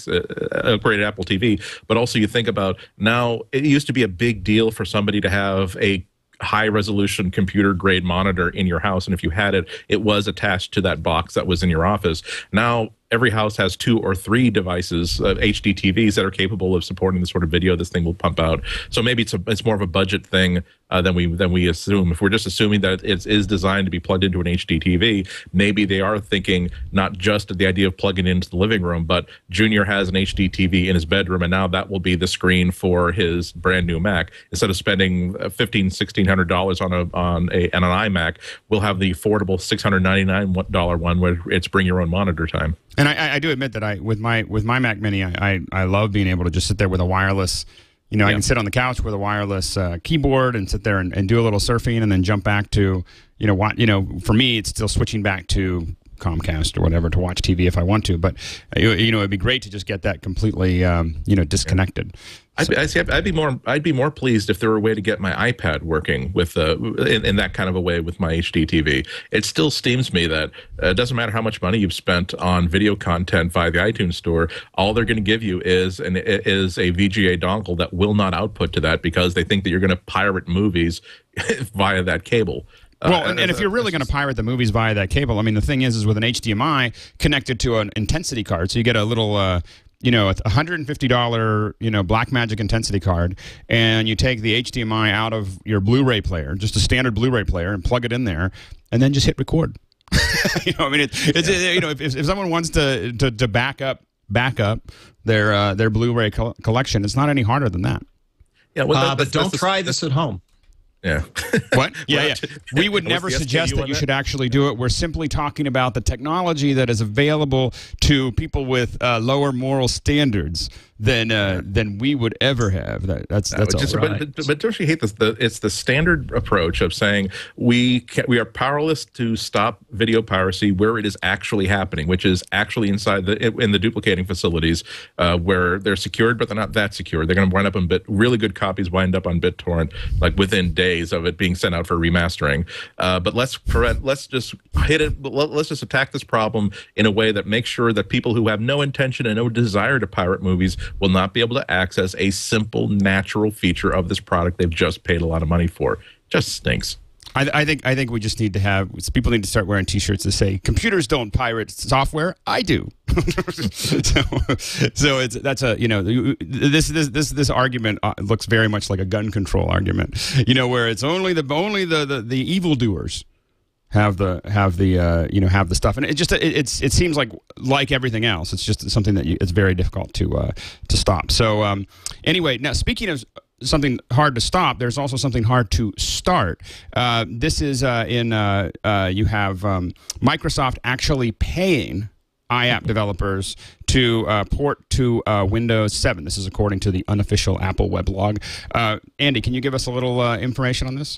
upgraded Apple TV, but also you think about now. It used to be a big deal for somebody to have a high resolution computer grade monitor in your house. And if you had it it was attached to that box that was in your office. Now every house has two or three devices, uh, HD TVs that are capable of supporting the sort of video this thing will pump out. So maybe it's a, it's more of a budget thing uh, than we than we assume. If we're just assuming that it is designed to be plugged into an HD TV, maybe they are thinking not just the idea of plugging into the living room, but Junior has an HD TV in his bedroom, and now that will be the screen for his brand new Mac. Instead of spending uh, fifteen, sixteen hundred dollars on a on a on an iMac, we'll have the affordable six hundred ninety nine dollar one where it's bring your own monitor time. And I, I, do admit that I with my with my Mac Mini, I, I, I love being able to just sit there with a wireless. You know, yeah. I can sit on the couch with a wireless uh, keyboard and sit there and, and do a little surfing, and then jump back to you know what you know. For me, it's still switching back to Comcast or whatever to watch TV if I want to. But you know, it'd be great to just get that completely um, you know disconnected. I'd, be, I'd, be more I'd be more pleased if there were a way to get my iPad working with uh, in, in, that kind of a way with my HD TV. It still steams me that uh, it doesn't matter how much money you've spent on video content via the iTunes Store. All they're going to give you is an is a VGA dongle that will not output to that because they think that you're going to pirate movies via that cable. Well, uh, and, and if you're really going to pirate the movies via that cable, I mean, the thing is, is with an HDMI connected to an intensity card, so you get a little, uh, you know, a $150, you know, Blackmagic intensity card, and you take the HDMI out of your Blu-ray player, just a standard Blu-ray player, and plug it in there, and then just hit record. you know, I mean, it, it's you know, if, if someone wants to, to to back up back up their uh, their Blu-ray co- collection, it's not any harder than that. Yeah, well, that, uh, but don't try this at home. Yeah. what? Yeah, yeah. We would never suggest that you that? should actually do it. We're simply talking about the technology that is available to people with uh, lower moral standards than uh, than we would ever have. That, that's that's just, all right. But, but don't you hate this? The, it's the standard approach of saying we can, we are powerless to stop video piracy where it is actually happening, which is actually inside the in the duplicating facilities uh, where they're secured, but they're not that secure. They're going to wind up on bit. Really good copies wind up on BitTorrent like within days of it being sent out for remastering. Uh, but let's prevent. Let's just hit it. Let's just attack this problem in a way that makes sure that people who have no intention and no desire to pirate movies will not be able to access a simple, natural feature of this product they've just paid a lot of money for. Just stinks. I, I, think I think we just need to have people need to start wearing T-shirts that say "Computers don't pirate software." I do. so, so it's that's a you know this this this this argument uh, looks very much like a gun control argument. You know where it's only the only the the, the evildoers have the have the uh, you know have the stuff and it just it, it's it seems like like everything else it's just something that you, it's very difficult to uh, to stop so um, anyway now speaking of something hard to stop there's also something hard to start uh, this is uh, in uh, uh, you have um, Microsoft actually paying iApp developers to uh, port to uh, Windows 7. This is according to the unofficial Apple weblog. Uh, Andy, can you give us a little information on this?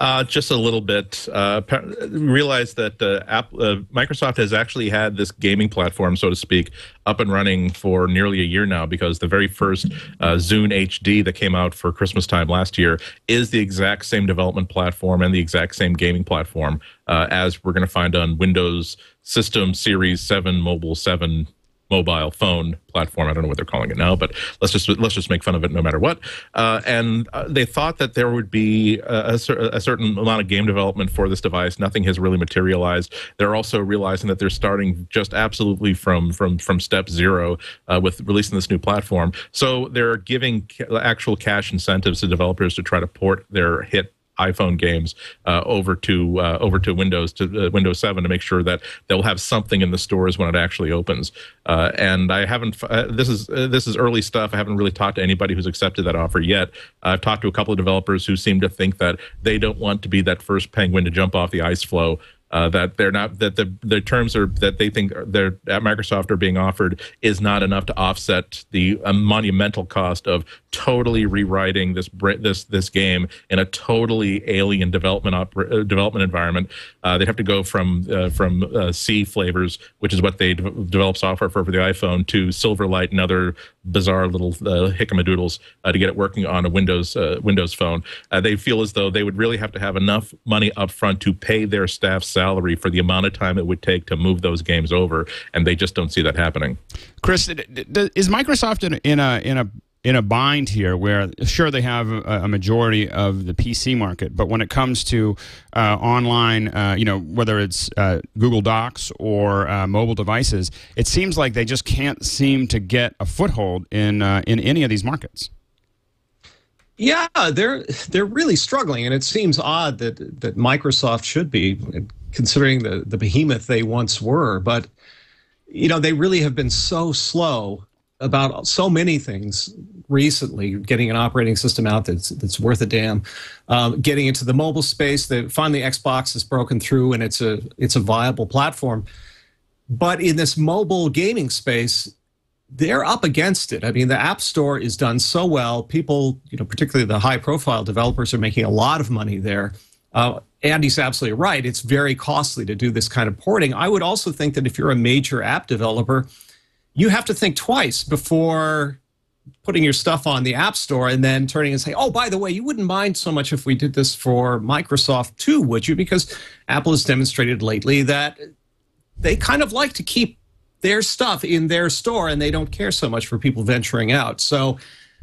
Uh, just a little bit. Uh, realize that uh, Apple, uh, Microsoft has actually had this gaming platform, so to speak, up and running for nearly a year now. Because the very first uh, Zune HD that came out for Christmas time last year is the exact same development platform and the exact same gaming platform uh, as we're going to find on Windows System Series 7, Mobile 7, mobile phone platform. I don't know what they're calling it now, but let's just let's just make fun of it no matter what. Uh, and uh, they thought that there would be a, a, certain amount of game development for this device. Nothing has really materialized. They're also realizing that they're starting just absolutely from from from step zero uh, with releasing this new platform. So they're giving actual cash incentives to developers to try to port their hit iPhone games uh, over to uh, over to Windows to uh, Windows 7 to make sure that they'll have something in the stores when it actually opens. Uh, and I haven't. Uh, this is uh, this is early stuff. I haven't really talked to anybody who's accepted that offer yet. I've talked to a couple of developers who seem to think that they don't want to be that first penguin to jump off the ice floe uh, that they're not that the the terms are that they think they're at Microsoft are being offered is not enough to offset the uh, monumental cost of totally rewriting this this this game in a totally alien development op- uh, development environment. Uh, they have to go from uh, from uh, C flavors, which is what they de- develop software for for the iPhone, to Silverlight and other bizarre little uh, hickamadoodles uh, to get it working on a Windows uh, Windows phone. Uh, they feel as though they would really have to have enough money up front to pay their staff salary for the amount of time it would take to move those games over, and they just don't see that happening. Chris, is Microsoft in, in a in a in a bind here where sure they have a, a, majority of the PC market, but when it comes to uh, online, uh, you know, whether it's uh, Google Docs or uh, mobile devices, it seems like they just can't seem to get a foothold in uh, in any of these markets. Yeah, they're they're really struggling, and it seems odd that that Microsoft should be, considering the the behemoth they once were. But you know, they really have been so slow about so many things recently, getting an operating system out that's that's worth a damn, um, getting into the mobile space. That finally Xbox has broken through and it's a it's a viable platform. But in this mobile gaming space, they're up against it. I mean, the App Store is done so well. People, you know, particularly the high profile developers, are making a lot of money there. Uh, Andy's absolutely right. It's very costly to do this kind of porting. I would also think that if you're a major app developer, you have to think twice before putting your stuff on the App Store and then turning and say, oh, by the way, you wouldn't mind so much if we did this for Microsoft too, would you? Because Apple has demonstrated lately that they kind of like to keep their stuff in their store and they don't care so much for people venturing out. So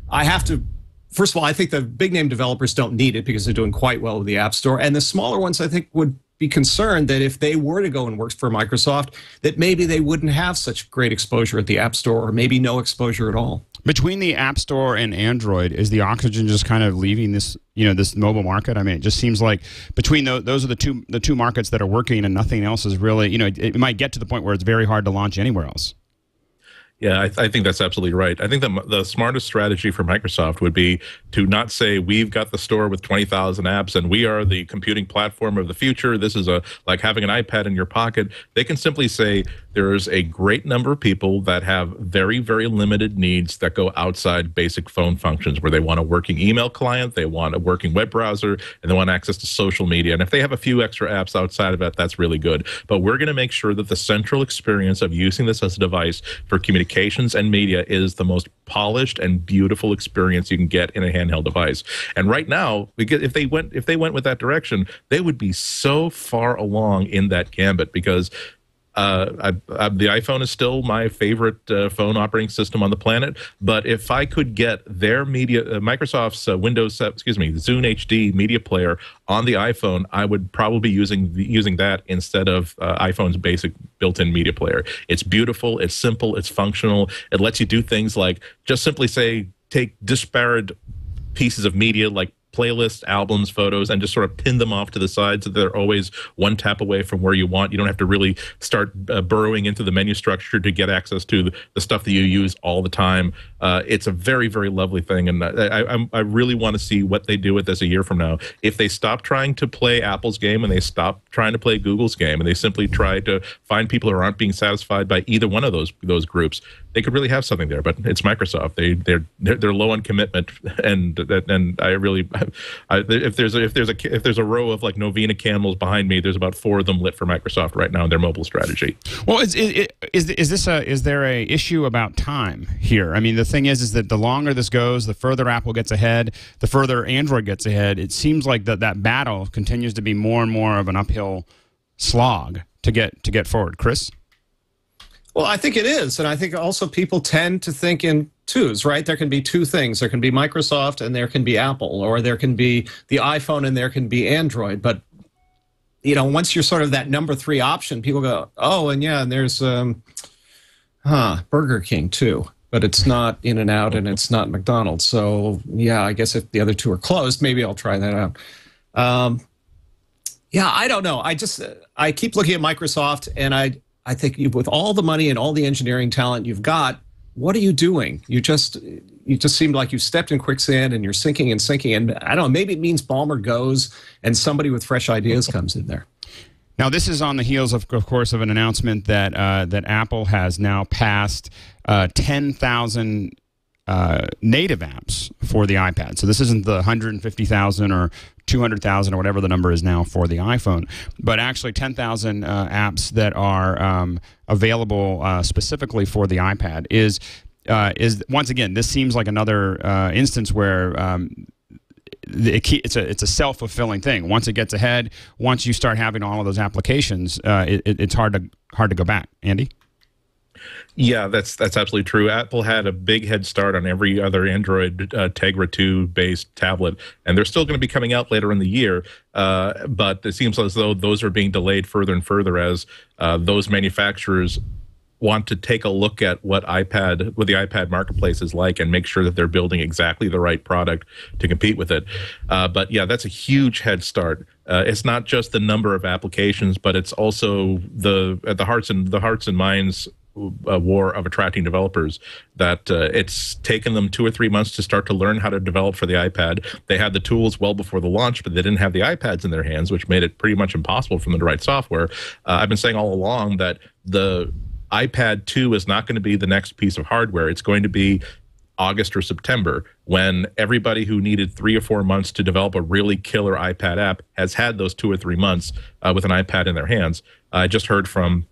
I have to. First of all, I think the big name developers don't need it because they're doing quite well with the App Store. And the smaller ones, I think, would be concerned that if they were to go and work for Microsoft, that maybe they wouldn't have such great exposure at the App Store or maybe no exposure at all. Between the App Store and Android, is the oxygen just kind of leaving this, you know, this mobile market? I mean, it just seems like between those, those are the two the two markets that are working, and nothing else is really, you know, it, it might get to the point where it's very hard to launch anywhere else. Yeah, I, th- I, think that's absolutely right. I think the, the smartest strategy for Microsoft would be to not say we've got the store with 20,000 apps and we are the computing platform of the future. This is a like having an iPad in your pocket. They can simply say there's a great number of people that have very, very limited needs that go outside basic phone functions where they want a working email client, they want a working web browser, and they want access to social media. And if they have a few extra apps outside of it, that's really good. But we're going to make sure that the central experience of using this as a device for communications and media is the most polished and beautiful experience you can get in a handheld device. And right now, if they went if they went with that direction, they would be so far along in that gambit because uh, I, I, the iPhone is still my favorite uh, phone operating system on the planet. But if I could get their media, uh, Microsoft's uh, Windows, excuse me, Zune HD media player on the iPhone, I would probably be using using that instead of uh, iPhone's basic built-in media player. It's beautiful, it's simple, it's functional. It lets you do things like just simply say take disparate pieces of media like playlists, albums, photos, and just sort of pin them off to the side so they're always one tap away from where you want. You don't have to really start uh, burrowing into the menu structure to get access to the, the stuff that you use all the time. Uh, it's a very, very lovely thing, and I, I, I really want to see what they do with this a year from now. If they stop trying to play Apple's game and they stop trying to play Google's game, and they simply try to find people who aren't being satisfied by either one of those those groups, they could really have something there. But it's Microsoft; they they're they're low on commitment, and and I really, I, if there's a, if there's a if there's a row of like Novena camels behind me, there's about four of them lit for Microsoft right now in their mobile strategy. Well, is is, is, is this a is there a issue about time here? I mean, the thing is, is that the longer this goes, the further Apple gets ahead, the further Android gets ahead. It seems like that that battle continues to be more and more of an uphill slog to get to get forward. Chris. Well, I think it is. And I think also people tend to think in twos, right? There can be two things. There can be Microsoft and there can be Apple, or there can be the iPhone and there can be Android. But, you know, once you're sort of that number three option, people go, oh, and yeah, and there's, um, huh, Burger King too. But it's not In and Out and it's not McDonald's. So, yeah, I guess if the other two are closed, maybe I'll try that out. Um, yeah, I don't know. I just, I keep looking at Microsoft and I, I think with all the money and all the engineering talent you've got, what are you doing? You just you just seem like you stepped in quicksand and you're sinking and sinking. And I don't know, maybe it means Ballmer goes and somebody with fresh ideas comes in there. Now, this is on the heels, of, of course, of an announcement that uh, that Apple has now passed uh, 10,000 uh, native apps for the iPad. So this isn't the 150,000 or 200,000 or whatever the number is now for the iPhone, but actually 10,000 uh, apps that are um, available uh, specifically for the iPad. Is uh, is once again this seems like another uh, instance where. Um, it, it's a it's a self fulfilling thing. Once it gets ahead, once you start having all of those applications, uh, it, it's hard to hard to go back. Andy, Yeah, that's that's absolutely true. Apple had a big head start on every other Android uh, Tegra 2 based tablet, and they're still going to be coming out later in the year. Uh, but it seems as though those are being delayed further and further as uh, those manufacturers want to take a look at what iPad, what the iPad marketplace is like, and make sure that they're building exactly the right product to compete with it. Uh, but yeah, that's a huge head start. Uh, it's not just the number of applications, but it's also the at the hearts and the hearts and minds uh, war of attracting developers that uh, it's taken them two or three months to start to learn how to develop for the iPad. They had the tools well before the launch, but they didn't have the iPads in their hands, which made it pretty much impossible for them to write software. Uh, I've been saying all along that the iPad 2 is not going to be the next piece of hardware. It's going to be August or September when everybody who needed three or four months to develop a really killer iPad app has had those two or three months uh, with an iPad in their hands. I just heard from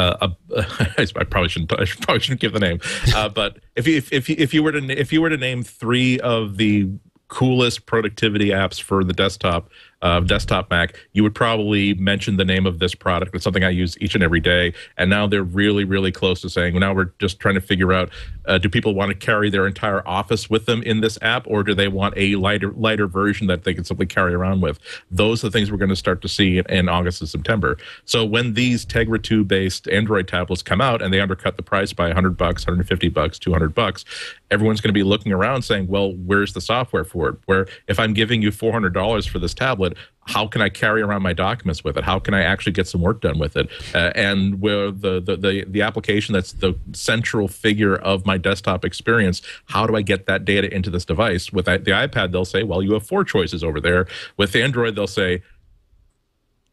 uh, a, I probably shouldn't. I probably shouldn't give the name. Uh, but if you if, if you, if you were to if you were to name three of the coolest productivity apps for the desktop uh, desktop Mac, you would probably mention the name of this product. It's something I use each and every day. And now they're really, really close to saying, well, now we're just trying to figure out, uh, do people want to carry their entire office with them in this app, or do they want a lighter, lighter version that they can simply carry around with? Those are the things we're going to start to see in, in August and September. So when these Tegra 2 based Android tablets come out and they undercut the price by 100 bucks, 150 bucks, 200 bucks, everyone's going to be looking around saying, well, where's the software for it? Where if I'm giving you $400 for this tablet, how can I carry around my documents with it? How can I actually get some work done with it? Uh, and where the, the the the application that's the central figure of my desktop experience, how do I get that data into this device? With the iPad, they'll say, well, you have four choices over there. With Android, they'll say,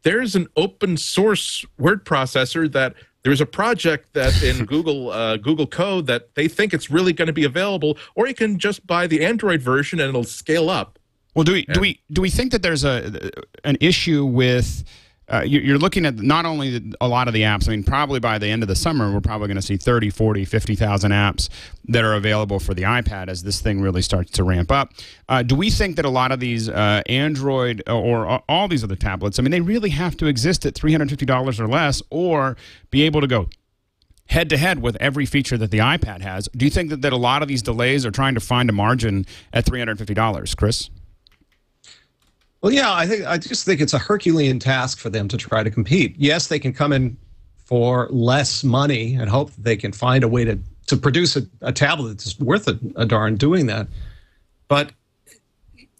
there's an open source word processor that there's a project that in Google uh, Google Code that they think it's really going to be available, or you can just buy the Android version and it'll scale up. Well, do we do we do we think that there's a an issue with? Uh, you- you're looking at not only a lot of the apps. I mean, probably by the end of the summer, we're probably going to see 30, 40, 50,000 apps that are available for the iPad as this thing really starts to ramp up. Uh, do we think that a lot of these uh, Android or, or all these other tablets, I mean, they really have to exist at $350 or less or be able to go head to head with every feature that the iPad has? Do you think that, that a lot of these delays are trying to find a margin at $350, Chris? Well, yeah, I think I just think it's a Herculean task for them to try to compete. Yes, they can come in for less money and hope that they can find a way to to produce a, a tablet that's worth a, a darn doing that. But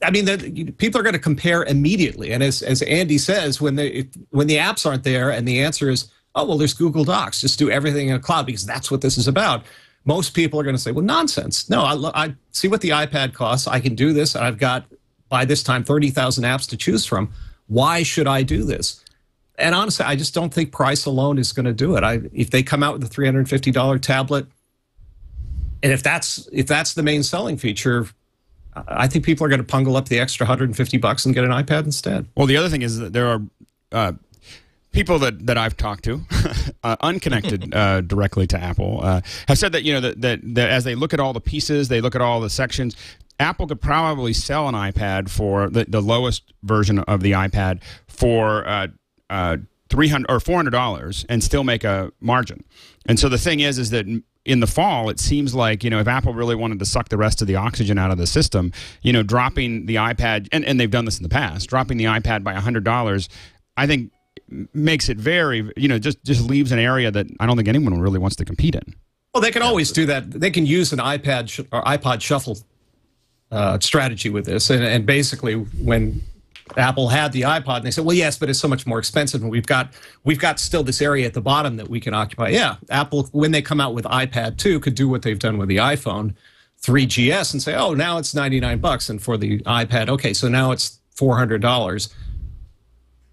I mean, the, people are going to compare immediately, and as as Andy says, when they if, when the apps aren't there, and the answer is, oh well, there's Google Docs, just do everything in a cloud because that's what this is about. Most people are going to say, well, nonsense. No, I, I see what the iPad costs. I can do this. and I've got by this time 30,000 apps to choose from. Why should I do this? And honestly, I just don't think price alone is going to do it. I if they come out with a $350 tablet, and if that's if that's the main selling feature, I think people are going to pungle up the extra 150 bucks and get an iPad instead. Well, the other thing is that there are uh, people that, that I've talked to, uh, unconnected uh, directly to Apple, uh, have said that you know that, that that as they look at all the pieces, they look at all the sections. Apple could probably sell an iPad for the, the lowest version of the iPad for uh, uh, three hundred or four hundred dollars and still make a margin. And so the thing is, is that in the fall, it seems like you know if Apple really wanted to suck the rest of the oxygen out of the system, you know, dropping the iPad and, and they've done this in the past, dropping the iPad by hundred dollars, I think makes it very you know just just leaves an area that I don't think anyone really wants to compete in. Well, they can always do that. They can use an iPad sh- or iPod Shuffle uh, strategy with this, and, and basically when Apple had the iPod, and they said, "Well, yes, but it's so much more expensive, and we've got we've got still this area at the bottom that we can occupy." Yeah, Apple, when they come out with iPad 2, could do what they've done with the iPhone 3GS and say, "Oh, now it's 99 bucks," and for the iPad, okay, so now it's 400 dollars.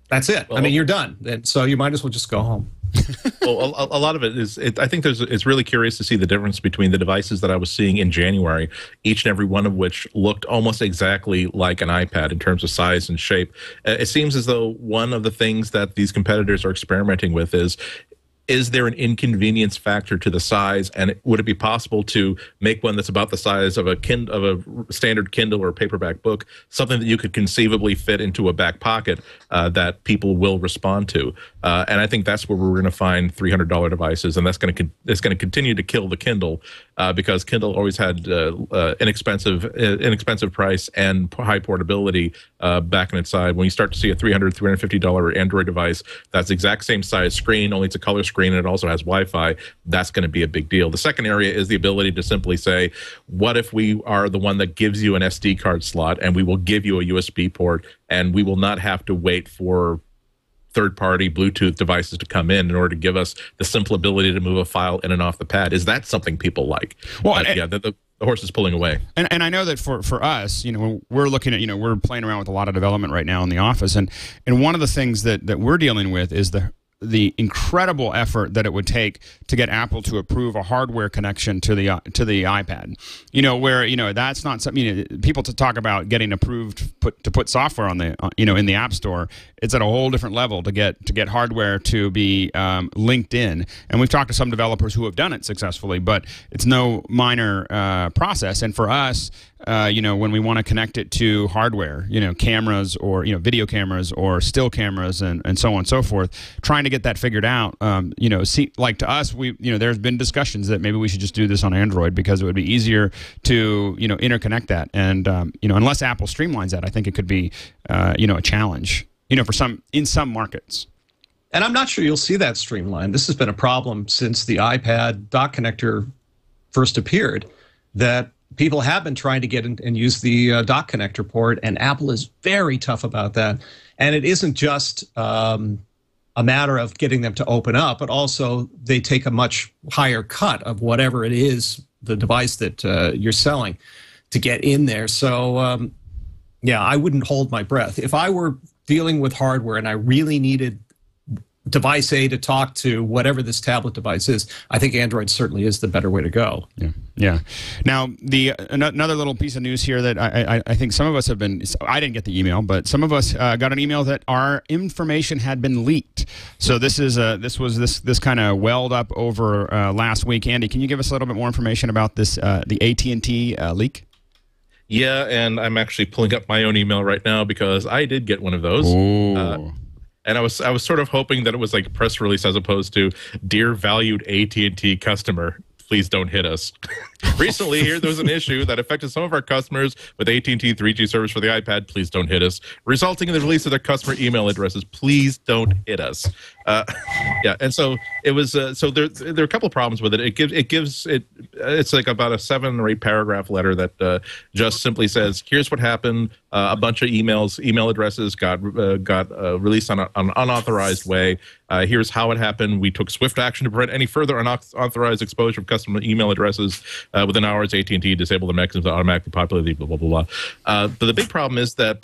That's it. I mean, you're done. And so you might as well just go home. well, a, a lot of it is. It, I think there's. It's really curious to see the difference between the devices that I was seeing in January, each and every one of which looked almost exactly like an iPad in terms of size and shape. Uh, It seems as though one of the things that these competitors are experimenting with is is there an inconvenience factor to the size? And would it be possible to make one that's about the size of a kind of a standard kindle or paperback book something that you could conceivably fit into a back pocket uh, that people will respond to? Uh, and i think that's where we're going to find $300 devices and that's going to it's going to continue to kill the kindle uh, because kindle always had uh, uh, inexpensive uh, inexpensive price and high portability back on its side. When you start to see a $300 $350 android device that's the exact same size screen only it's a color screen screen and it also has Wi-Fi, that's going to be a big deal. The second area is the ability to simply say, what if we are the one that gives you an SD card slot and we will give you a USB port and we will not have to wait for third party Bluetooth devices to come in in order to give us the simple ability to move a file in and off the pad. Is that something people like? Well, and, yeah, the, the, the, horse is pulling away. And, and I know that for, for us, you know, we're looking at, you know, we're playing around with a lot of development right now in the office. And, and one of the things that, that we're dealing with is the the incredible effort that it would take to get Apple to approve a hardware connection to the uh, to the iPad. You know, where you know that's not something you know, people to talk about getting approved put to put software on the uh, you know in the App Store. It's at a whole different level to get to get hardware to be um, linked in. And we've talked to some developers who have done it successfully, but it's no minor uh, process. And for us, uh, you know, when we want to connect it to hardware, you know, cameras or, you know, video cameras or still cameras and, and so on and so forth, trying to get that figured out. Um, you know, see, like to us, we, you know, there's been discussions that maybe we should just do this on Android because it would be easier to, you know, interconnect that. And, um, you know, unless Apple streamlines that, I think it could be, uh, you know, a challenge, you know, for some, in some markets. And I'm not sure you'll see that streamline. This has been a problem since the iPad dock connector first appeared that people have been trying to get in and use the uh, dock connector port, and Apple is very tough about that. And it isn't just um, a matter of getting them to open up, but also they take a much higher cut of whatever it is, the device that uh, you're selling, to get in there. So, um, yeah, I wouldn't hold my breath. If I were dealing with hardware and I really needed device A to talk to whatever this tablet device is, I think Android certainly is the better way to go. Yeah, yeah. Now, the another little piece of news here that I, I, I think some of us have been. I didn't get the email, but some of us uh, got an email that our information had been leaked. So this is a this was this this kind of welled up over uh, last week. Andy, can you give us a little bit more information about this uh, the AT and T uh, leak? Yeah, and I'm actually pulling up my own email right now because I did get one of those. And I was I was sort of hoping that it was like press release as opposed to dear valued AT and T customer please don't hit us. Recently, here there was an issue that affected some of our customers with AT&T 3G service for the iPad. Please don't hit us, resulting in the release of their customer email addresses. Please don't hit us. Uh, yeah, and so it was. Uh, so there, there are a couple of problems with it. It gives, it gives it. It's like about a seven or eight paragraph letter that uh, just simply says, "Here's what happened. Uh, a bunch of emails, email addresses got uh, got released on, an unauthorized way. here's how it happened. We took swift action to prevent any further unauthorized exposure of customer email addresses. within hours, AT&T disabled the mechanism to automatically populate the blah blah blah blah." but the big problem is that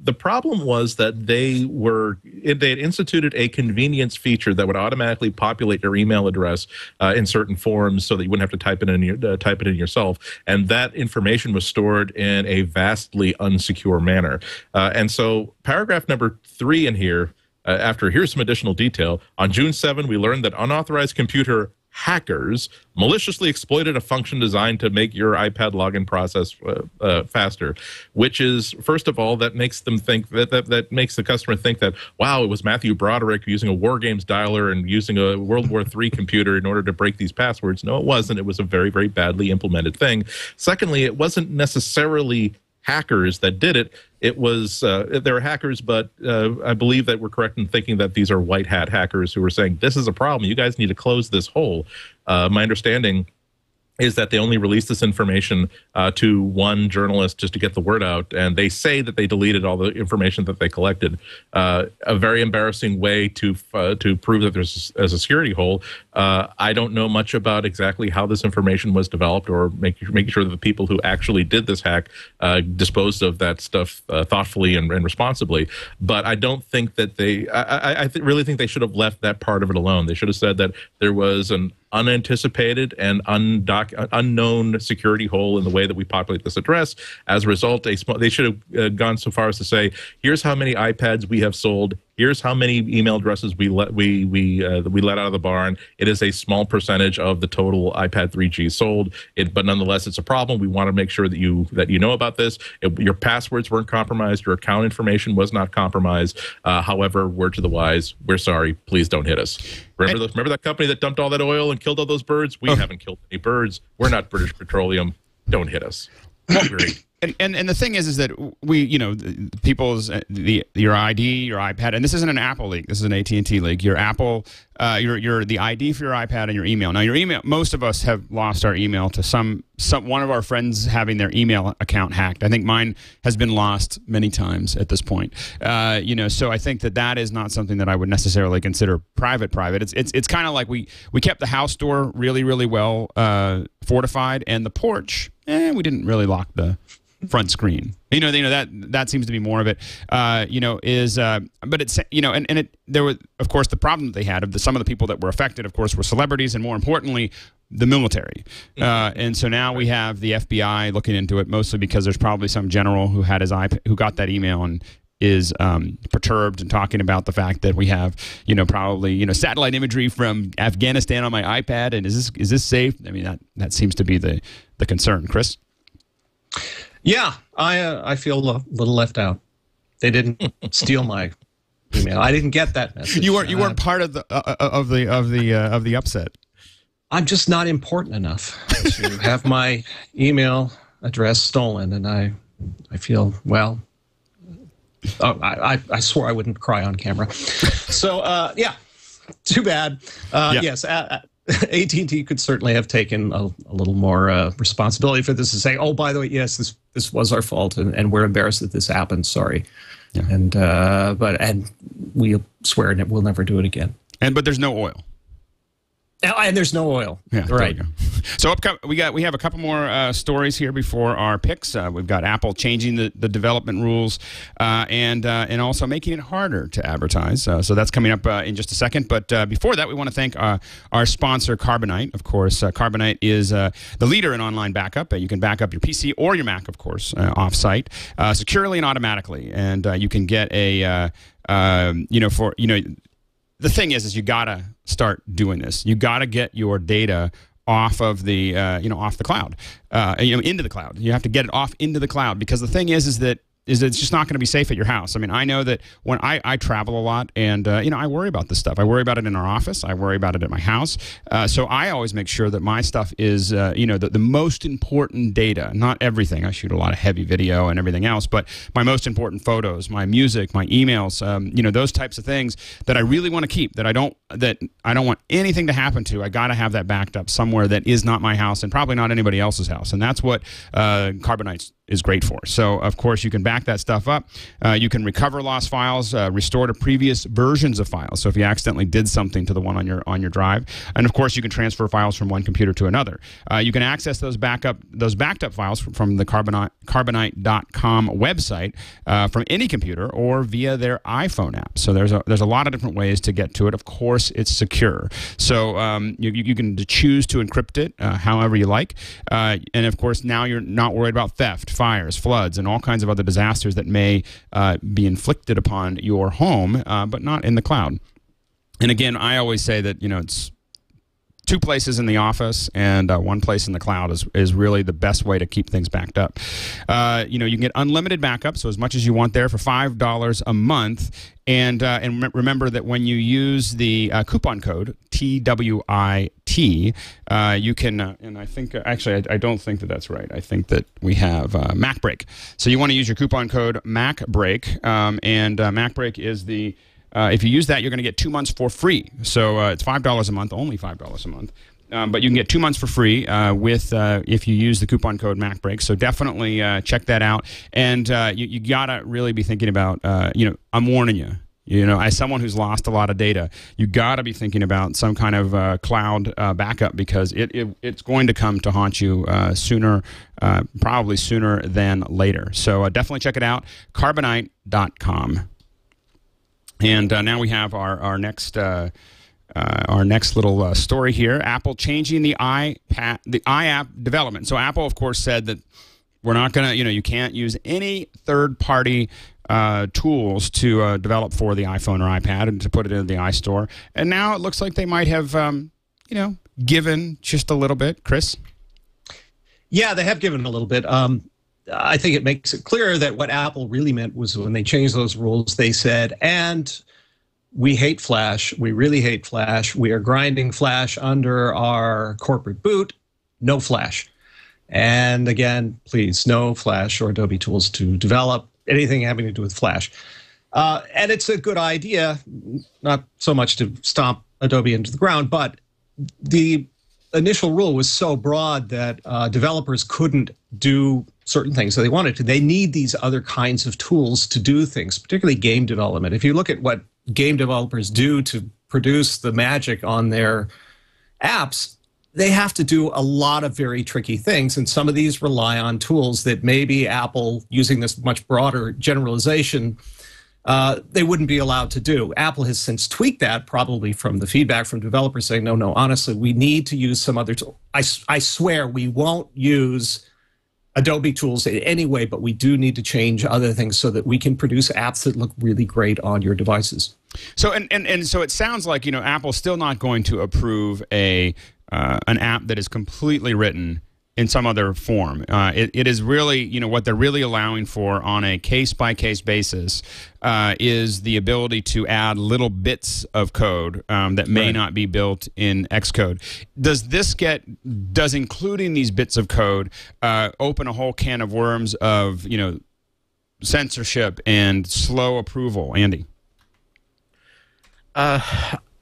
the problem was that they were they had instituted a convenience feature that would automatically populate your email address uh, in certain forms so that you wouldn't have to type it in your, uh, type it in yourself. And that information was stored in a vastly unsecure manner. Uh, and so paragraph number three in here uh, after here's some additional detail. On june 7 we learned that unauthorized computer hackers maliciously exploited a function designed to make your iPad login process uh, uh, faster, which is first of all that makes them think that, that that makes the customer think that wow it was Matthew Broderick using a War Games dialer and using a World War III computer in order to break these passwords. No, it wasn't. It was a very very badly implemented thing. Secondly, it wasn't necessarily hackers that did it. It was uh, there are hackers, but uh, I believe that we're correct in thinking that these are white hat hackers who are saying this is a problem. You guys need to close this hole. Uh, my understanding is that they only released this information uh, to one journalist just to get the word out, and they say that they deleted all the information that they collected. Uh, a very embarrassing way to uh, to prove that there's a, a security hole. Uh, I don't know much about exactly how this information was developed or making making sure that the people who actually did this hack uh, disposed of that stuff uh, thoughtfully and, and, responsibly. But I don't think that they. I, I, I th- really think they should have left that part of it alone. They should have said that there was an unanticipated and undoc- unknown security hole in the way that we populate this address. As a result, a sm- they should have uh, gone so far as to say, here's how many iPads we have sold here's how many email addresses we let we we uh, we let out of the barn. It is a small percentage of the total iPad 3G sold. It, but nonetheless, it's a problem. We want to make sure that you that you know about this. It, your passwords weren't compromised. Your account information was not compromised. Uh, however, word to the wise, we're sorry. Please don't hit us. Remember, the, remember that company that dumped all that oil and killed all those birds? We haven't killed any birds. We're not British Petroleum. Don't hit us. And, and and the thing is, is that we, you know, the- people's uh, the your ID, your iPad, and this isn't an Apple league. This is an AT and T league. Your Apple, uh, your your the ID for your iPad and your email. Now, your email. Most of us have lost our email to some some one of our friends having their email account hacked. I think mine has been lost many times at this point. Uh, you know, so I think that that is not something that I would necessarily consider private. Private. It's it's it's kind of like we we kept the house door really really well uh, fortified, and the porch. Eh, we didn't really lock the front screen. You know, you know that that seems to be more of it. Uh, you know, is uh, but it's you know, and, and it there was of course the problem that they had of the some of the people that were affected, of course, were celebrities, and more importantly, the military. Uh, and so now we have the FBI looking into it, mostly because there's probably some general who had his iPad who got that email and is um, perturbed and talking about the fact that we have, you know, probably you know satellite imagery from Afghanistan on my iPad, and is this is this safe? I mean, that that seems to be the the concern, Chris. Yeah, I uh, I feel a little left out. They didn't steal my email. I didn't get that message. You weren't you Uh, weren't part of the uh, uh, of the of the uh, of the upset. I'm just not important enough to have my email address stolen, and I I feel well. Oh, I, I I swore I wouldn't cry on camera. So uh, yeah, too bad. Uh, Yeah. Yes. Uh, AT&T could certainly have taken a, a little more uh, responsibility for this and say, "Oh, by the way, yes, this this was our fault, and, and we're embarrassed that this happened. Sorry." And uh, but and we swear that we'll never do it again. And but there's no oil. And, and there's no oil. Yeah, right. So upco- we got we have a couple more uh, stories here before our picks. Uh, we've got Apple changing the, the development rules uh, and uh, and also making it harder to advertise. Uh, so that's coming up uh, in just a second. But uh, before that, we want to thank uh, our sponsor Carbonite. Of course, uh, Carbonite is uh, the leader in online backup. You can back up your PC or your Mac, of course, uh, offsite uh, securely and automatically, and uh, you can get a uh, um, you know for you know the thing is, is you gotta start doing this. You gotta get your data off of the uh, you know off the cloud, uh, you know into the cloud. You have to get it off into the cloud because the thing is, is that is it's just not going to be safe at your house. I mean, I know that when I, I travel a lot and, uh, you know, I worry about this stuff. I worry about it in our office. I worry about it at my house. Uh, so I always make sure that my stuff is, uh, you know, the, the most important data, not everything. I shoot a lot of heavy video and everything else, but my most important photos, my music, my emails, um, you know, those types of things that I really want to keep that I don't, that I don't want anything to happen to. I got to have that backed up somewhere that is not my house and probably not anybody else's house. And that's what uh, Carbonite's is great for. So, of course, you can back that stuff up. Uh, you can recover lost files, uh, restore to previous versions of files. So, if you accidentally did something to the one on your on your drive, and of course, you can transfer files from one computer to another. Uh, you can access those backup those backed up files from, from the Carbonite Carbonite.com website uh, from any computer or via their iPhone app. So, there's a there's a lot of different ways to get to it. Of course, it's secure. So, um, you, you can choose to encrypt it uh, however you like, uh, and of course, now you're not worried about theft fires, floods, and all kinds of other disasters that may uh, be inflicted upon your home, uh, but not in the cloud. And again, I always say that you know it's two places in the office and uh, one place in the cloud is, is really the best way to keep things backed up. Uh, you know, you can get unlimited backup, so as much as you want there for five dollars a month. And uh, and rem- remember that when you use the uh, coupon code TWIT, uh, you can. Uh, and I think actually I, I don't think that that's right. I think that we have MacBreak. So you want to use your coupon code MacBreak, um, and MacBreak is the uh, if you use that, you're going to get two months for free. So uh, it's five dollars a month, only five dollars a month. Um, but you can get two months for free uh, with uh, if you use the coupon code MacBreak. So definitely uh, check that out. And uh, you, you gotta really be thinking about. You know, I'm warning you. You know, as someone who's lost a lot of data, you got to be thinking about some kind of uh, cloud uh, backup because it, it it's going to come to haunt you uh, sooner, probably sooner than later. So definitely check it out, Carbonite.com. And uh, now we have our our next uh, uh, our next little uh, story here. Apple changing the iPad the iApp development. So Apple, of course, said that We're not going to, you know, you can't use any third party uh, tools to uh, develop for the iPhone or iPad and to put it into the iStore. And now it looks like they might have, um, you know, given just a little bit. Chris? Yeah, they have given a little bit. Um, I think it makes it clear that what Apple really meant was when they changed those rules, they said, and we hate Flash. We really hate Flash. We are grinding Flash under our corporate boot. No Flash. And again, please, no Flash or Adobe tools to develop anything having to do with Flash. Uh, and it's a good idea, not so much to stomp Adobe into the ground, but the initial rule was so broad that uh, developers couldn't do certain things that they wanted to. They need these other kinds of tools to do things, particularly game development. If you look at what game developers do to produce the magic on their apps, they have to do a lot of very tricky things. And some of these rely on tools that maybe Apple, using this much broader generalization, uh, they wouldn't be allowed to do. Apple has since tweaked that, probably from the feedback from developers saying, no, no, honestly, we need to use some other tool. I, I swear we won't use Adobe tools anyway, but we do need to change other things so that we can produce apps that look really great on your devices. So and, and, and so it sounds like you know Apple's still not going to approve a uh, an app that is completely written in some other form. Uh, it, it is really, you know, what they're really allowing for on a case by case basis uh, is the ability to add little bits of code um, that may right. not be built in Xcode. Does this get, does including these bits of code uh, open a whole can of worms of, you know, censorship and slow approval? Andy? Uh,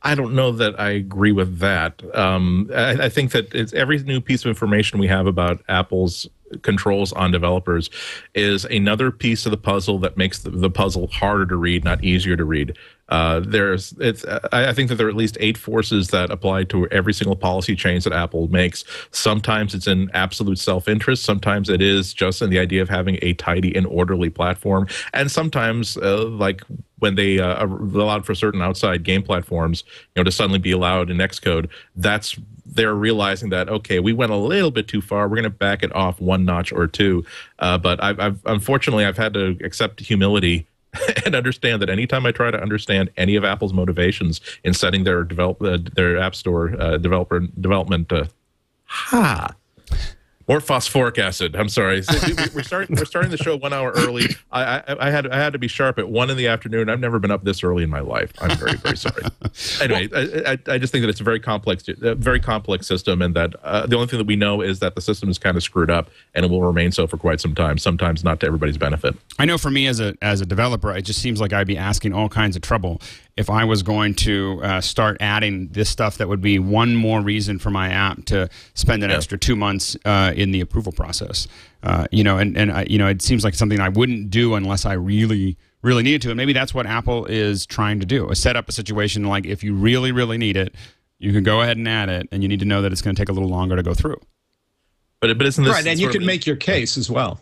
I don't know that I agree with that. Um, I, I, think that it's every new piece of information we have about Apple's controls on developers is another piece of the puzzle that makes the, the puzzle harder to read, not easier to read. Uh, there's it's I, I think that there are at least eight forces that apply to every single policy change that Apple makes. Sometimes it's in absolute self-interest. Sometimes it is just in the idea of having a tidy and orderly platform. And sometimes, uh, like when they uh, allowed for certain outside game platforms, you know, to suddenly be allowed in Xcode, that's they're realizing that okay, we went a little bit too far. We're going to back it off one notch or two. Uh, but I've, I've unfortunately I've had to accept humility and understand that anytime I try to understand any of Apple's motivations in setting their develop uh, their App Store uh, developer development, uh, ha, or phosphoric acid. I'm sorry. we're starting. We're starting the show one hour early. I, I, I, had I had to be sharp at one in the afternoon. I've never been up this early in my life. I'm very very sorry. anyway, I, I, I, just think that it's a very complex, a very complex system, and that uh, the only thing that we know is that the system is kind of screwed up, and it will remain so for quite some time. Sometimes not to everybody's benefit. I know for me as a as a developer, it just seems like I'd be asking all kinds of trouble if I was going to uh, start adding this stuff, that would be one more reason for my app to spend an yeah. extra two months uh, in the approval process. Uh, you know, and and I, you know, it seems like something I wouldn't do unless I really really needed to. And maybe that's what Apple is trying to do: is set up a situation like if you really really need it, you can go ahead and add it, and you need to know that it's going to take a little longer to go through. But but isn't this right? And you can make your case as well.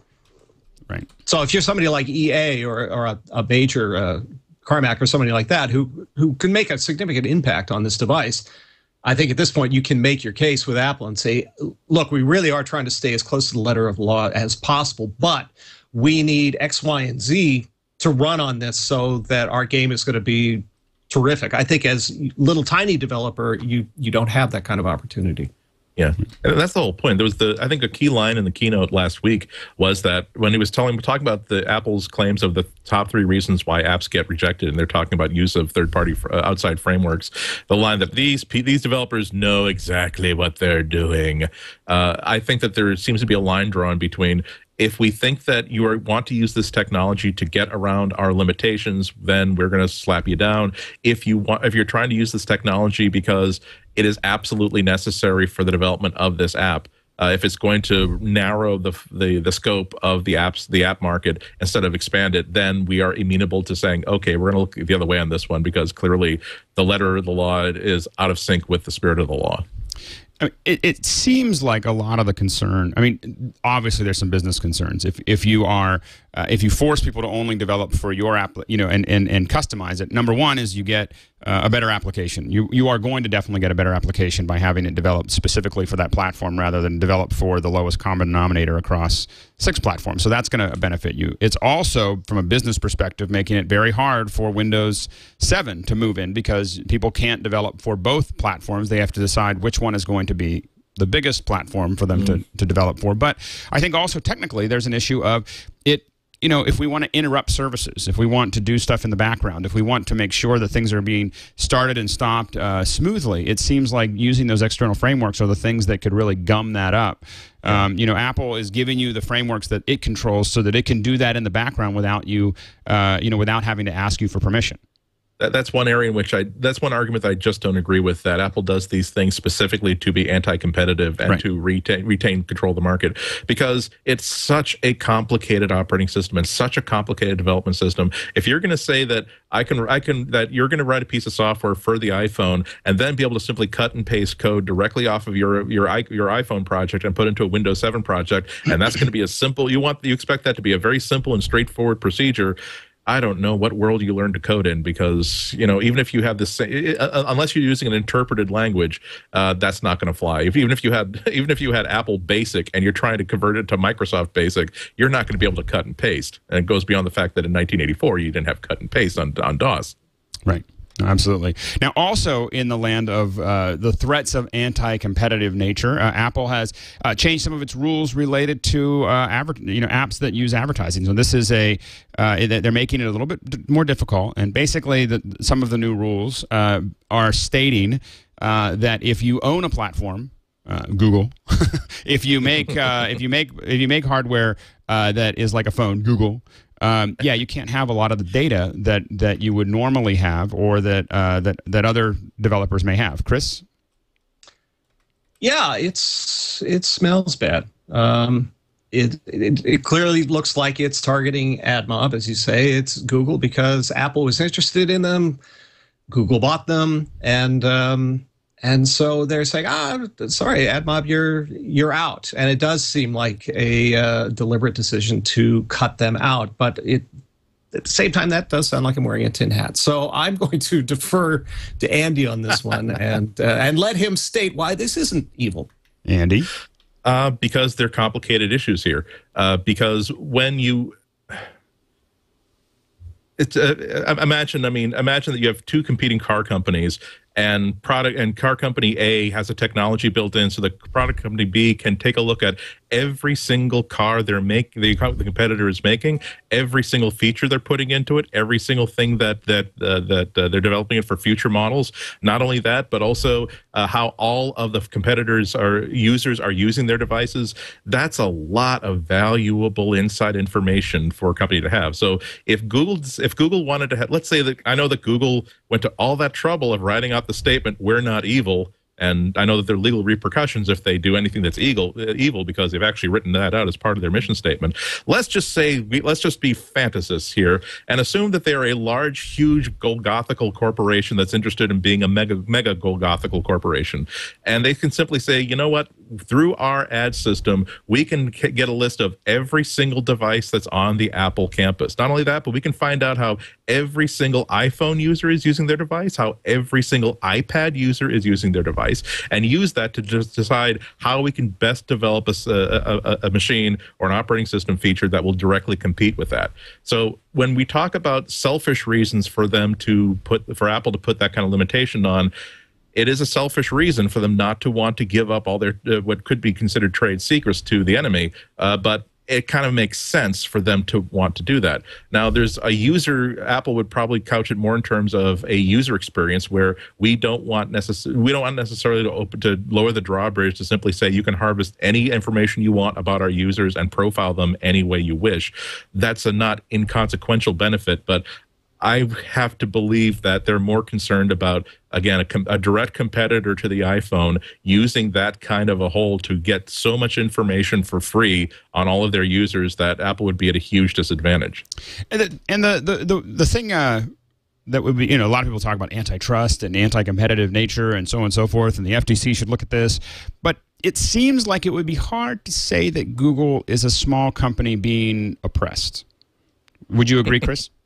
Right. So if you're somebody like EA or, or a, a major uh, Carmack or somebody like that who who can make a significant impact on this device. I think at this point you can make your case with Apple and say, look, we really are trying to stay as close to the letter of law as possible, but we need X, Y, and Z to run on this so that our game is going to be terrific. I think as little tiny developer, you you don't have that kind of opportunity. Yeah, and that's the whole point. There was the I think a key line in the keynote last week was that when he was telling talking about the Apple's claims of the top three reasons why apps get rejected, and they're talking about use of third party uh, outside frameworks. The line that these these developers know exactly what they're doing. Uh, I think that there seems to be a line drawn between if we think that you are, want to use this technology to get around our limitations, then we're going to slap you down. If you want, if you're trying to use this technology because it is absolutely necessary for the development of this app, uh, if it's going to narrow the, the the scope of the apps the app market instead of expand it, then we are amenable to saying, okay, we're going to look the other way on this one because clearly the letter of the law is out of sync with the spirit of the law. It, it, seems like a lot of the concern. I mean, obviously, there's some business concerns. If if you are uh, if you force people to only develop for your app, you know, and, and, and customize it, number one is you get uh, a better application. You you are going to definitely get a better application by having it developed specifically for that platform rather than developed for the lowest common denominator across six platforms. So that's going to benefit you. It's also from a business perspective making it very hard for Windows 7 to move in because people can't develop for both platforms. They have to decide which one is going to be the biggest platform for them mm. to, to develop for. But I think also technically there's an issue of it you know, if we want to interrupt services, if we want to do stuff in the background, if we want to make sure that things are being started and stopped uh, smoothly, it seems like using those external frameworks are the things that could really gum that up. Um, you know, Apple is giving you the frameworks that it controls so that it can do that in the background without you, uh, you know, without having to ask you for permission that, that's one area in which I that's one argument that I just don't agree with that Apple does these things specifically to be anti-competitive and right. to retain retain control of the market because it's such a complicated operating system and such a complicated development system. If you're going to say that I can I can that you're going to write a piece of software for the iPhone and then be able to simply cut and paste code directly off of your your your iPhone project and put into a Windows 7 project and that's going to be a simple you want you expect that to be a very simple and straightforward procedure I don't know what world you learn to code in because you know even if you have this unless you're using an interpreted language, uh, that's not going to fly. If, even if you had even if you had Apple Basic and you're trying to convert it to Microsoft Basic, you're not going to be able to cut and paste. And it goes beyond the fact that in 1984 you didn't have cut and paste on on DOS. Right. Absolutely. Now, also in the land of uh, the threats of anti-competitive nature, uh, Apple has uh, changed some of its rules related to uh, adver- you know apps that use advertising. So this is a uh, they're making it a little bit more difficult, and basically the, some of the new rules uh, are stating that if you own a platform, Google, if you make if you make if you make hardware that is like a phone, Google um, yeah, you can't have a lot of the data that that you would normally have, or that uh, that that other developers may have. Chris. Yeah, it's it smells bad. Um, it, it, it clearly looks like it's targeting AdMob, as you say. It's Google because Apple was interested in them. Google bought them, and um, and so they're saying, "Ah, sorry, AdMob, you're you're out." And it does seem like a uh, deliberate decision to cut them out, but it at the same time that does sound like I'm wearing a tin hat. So I'm going to defer to Andy on this one and uh, and let him state why this isn't evil. Andy, uh, because they're complicated issues here. Uh, because when you it's uh, imagine i mean imagine that you have two competing car companies and product and car company A has a technology built in so the product company B can take a look at every single car they're making the, the competitor is making every single feature they're putting into it every single thing that that uh, that uh, they're developing it for future models. Not only that but also uh, how all of the competitors are users are using their devices. That's a lot of valuable inside information for a company to have. So if Google if Google wanted to have let's say that I know that Google went to all that trouble of writing out the statement we're not evil and I know that there are legal repercussions if they do anything that's evil, uh, evil because they've actually written that out as part of their mission statement. Let's just say, let's just be fantasists here and assume that they are a large, huge Golgothical corporation that's interested in being a mega, mega Golgothical corporation. And they can simply say, you know what? Through our ad system, we can get a list of every single device that's on the Apple campus. Not only that, but we can find out how every single iPhone user is using their device, how every single iPad user is using their device and use that to just decide how we can best develop a, a, a machine or an operating system feature that will directly compete with that. So when we talk about selfish reasons for them to put for Apple to put that kind of limitation on, it is a selfish reason for them not to want to give up all their uh, what could be considered trade secrets to the enemy. Uh, but it kind of makes sense for them to want to do that. Now, there's a user. Apple would probably couch it more in terms of a user experience where we don't want necessarily we don't want necessarily to open to lower the drawbridge to simply say you can harvest any information you want about our users and profile them any way you wish. That's a not inconsequential benefit, but I have to believe that they're more concerned about, again, a, com- a, direct competitor to the iPhone using that kind of a hole to get so much information for free on all of their users that Apple would be at a huge disadvantage. And the, and the, the, the, the thing uh, that would be, you know, a lot of people talk about antitrust and anti competitive nature and so on and so forth, and the FTC should look at this. But it seems like it would be hard to say that Google is a small company being oppressed Would you agree, Chris?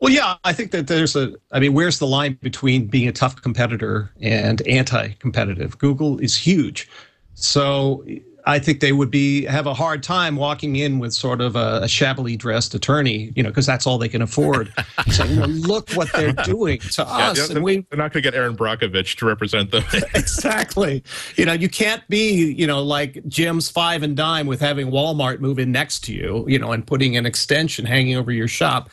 Well, yeah, I think that there's a. I mean, where's the line between being a tough competitor and anti-competitive? Google is huge, so I think they would be have a hard time walking in with sort of a, a shabbily dressed attorney, you know, because that's all they can afford. well, "Look what they're doing to Yeah, us," and we they're not going to get Erin Brockovich to represent them. exactly. You know, you can't be, you know, like Jim's five and dime with having Walmart move in next to you, you know, and putting an extension hanging over your shop.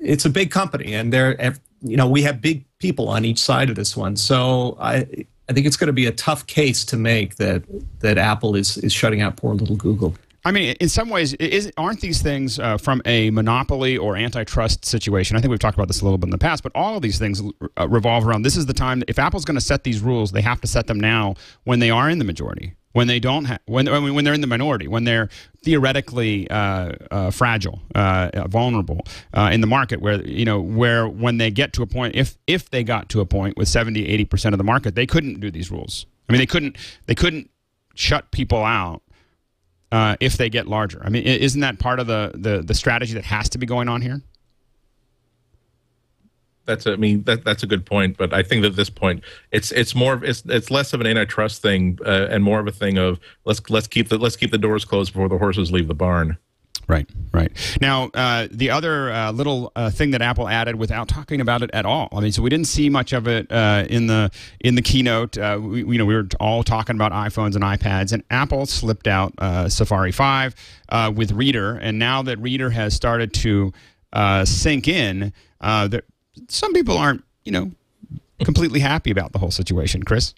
It's a big company, and they're, you know, we have big people on each side of this one. So I, I think it's going to be a tough case to make that that Apple is is shutting out poor little Google. I mean, in some ways, is, aren't these things uh, from a monopoly or antitrust situation? I think we've talked about this a little bit in the past, but all of these things uh, revolve around this is the time. If Apple's going to set these rules, they have to set them now when they are in the majority. When they don't have, when when they're in the minority, when they're theoretically uh, uh, fragile, uh, vulnerable uh, in the market, where you know, where when they get to a point, if if they got to a point with 70, 80 percent of the market, they couldn't do these rules. I mean, they couldn't they couldn't shut people out uh, if they get larger. I mean, isn't that part of the, the, the strategy that has to be going on here? That's I mean that that's a good point, but I think that at this point it's it's more it's it's less of an antitrust thing uh, and more of a thing of let's let's keep the let's keep the doors closed before the horses leave the barn. Right, right. Now, uh, the other uh, little uh, thing that Apple added without talking about it at all. I mean, so we didn't see much of it uh, in the in the keynote. Uh, we, you know, we were all talking about iPhones and iPads, and Apple slipped out uh, Safari 5 uh, with Reader, and now that Reader has started to sink in, there, some people aren't, you know, completely happy about the whole situation. Chris.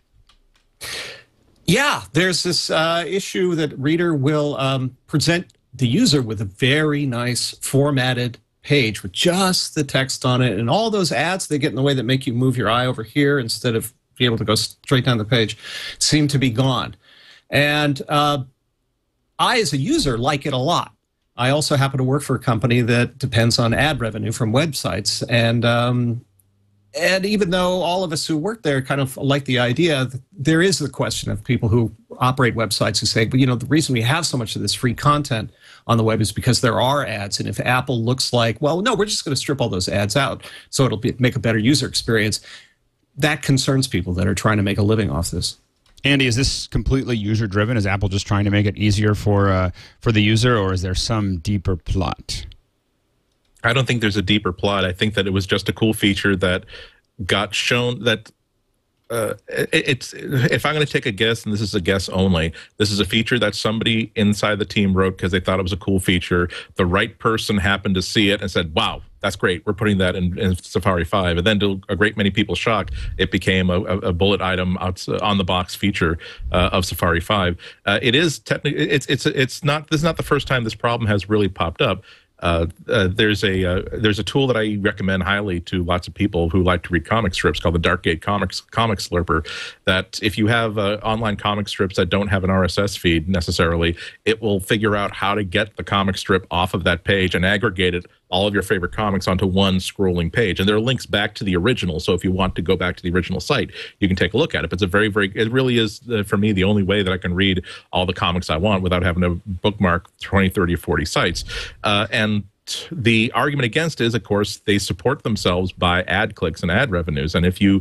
Yeah, there's this uh, issue that Reader will um, present the user with a very nice formatted page with just the text on it, and all those ads they get in the way that make you move your eye over here instead of be able to go straight down the page seem to be gone. And uh, I, as a user, like it a lot. I also happen to work for a company that depends on ad revenue from websites, and um, and even though all of us who work there kind of like the idea, there is the question of people who operate websites who say, but you know, the reason we have so much of this free content on the web is because there are ads. And if Apple looks like, well, no, we're just going to strip all those ads out so it'll be, make a better user experience, that concerns people that are trying to make a living off this. Andy, is this completely user driven? Is Apple just trying to make it easier for uh, for the user, or is there some deeper plot? I don't think there's a deeper plot. I think that it was just a cool feature that got shown that uh, it, it's if I'm going to take a guess, and this is a guess only, this is a feature that somebody inside the team wrote because they thought it was a cool feature. The right person happened to see it and said, "Wow, that's great. We're putting that in, in Safari 5." And then, to a great many people's shock, it became a, a, bullet item out, on the box feature uh, of Safari 5. Uh, it is technically it's it's it's not this is not the first time this problem has really popped up. Uh, uh, there's a uh, there's a tool that I recommend highly to lots of people who like to read comic strips called the Darkgate Comics Comic Slurper. That if you have uh, online comic strips that don't have an RSS feed necessarily, it will figure out how to get the comic strip off of that page and aggregate it all of your favorite comics onto one scrolling page. And there are links back to the original. So if you want to go back to the original site, you can take a look at it. But it's a very, very, it really is, uh, for me, the only way that I can read all the comics I want without having to bookmark 20, 30, or 40 sites. Uh, and the argument against is, of course, they support themselves by ad clicks and ad revenues. And if you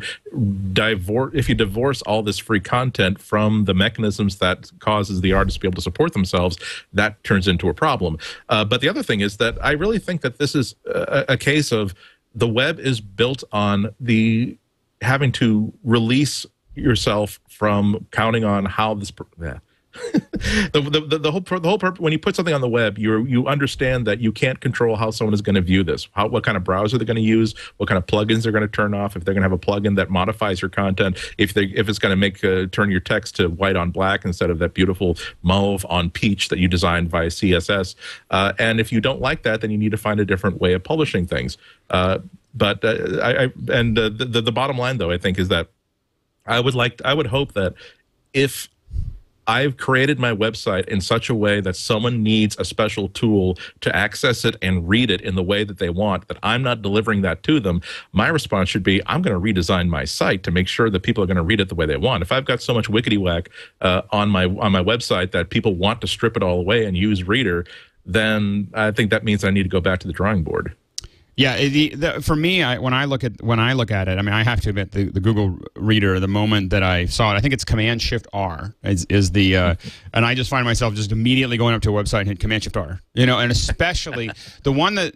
divorce, if you divorce all this free content from the mechanisms that causes the artists to be able to support themselves, that turns into a problem. Uh, but the other thing is that I really think that this is a, a case of the web is built on the having to release yourself from counting on how this. Yeah the, the, the, the whole the whole purpose when you put something on the web you you understand that you can't control how someone is going to view this. How what kind of browser they're going to use what kind of plugins they're going to turn off if they're going to have a plugin that modifies your content if they if it's going to make uh, turn your text to white on black instead of that beautiful mauve on peach that you designed via css uh, and if you don't like that then you need to find a different way of publishing things. Uh, but uh, I, I and uh, the, the bottom line though i think is that i would like i would hope that if I've created my website in such a way that someone needs a special tool to access it and read it in the way that they want, that I'm not delivering that to them. My response should be I'm going to redesign my site to make sure that people are going to read it the way they want. If I've got so much wickety whack uh, on my on my website that people want to strip it all away and use Reader, then I think that means I need to go back to the drawing board. Yeah, the, the, for me, I, when I look at when I look at it, I mean, I have to admit the, the Google Reader. The moment that I saw it, I think it's Command Shift R is, is the, uh, and I just find myself just immediately going up to a website and hit Command Shift R. You know, and especially the one that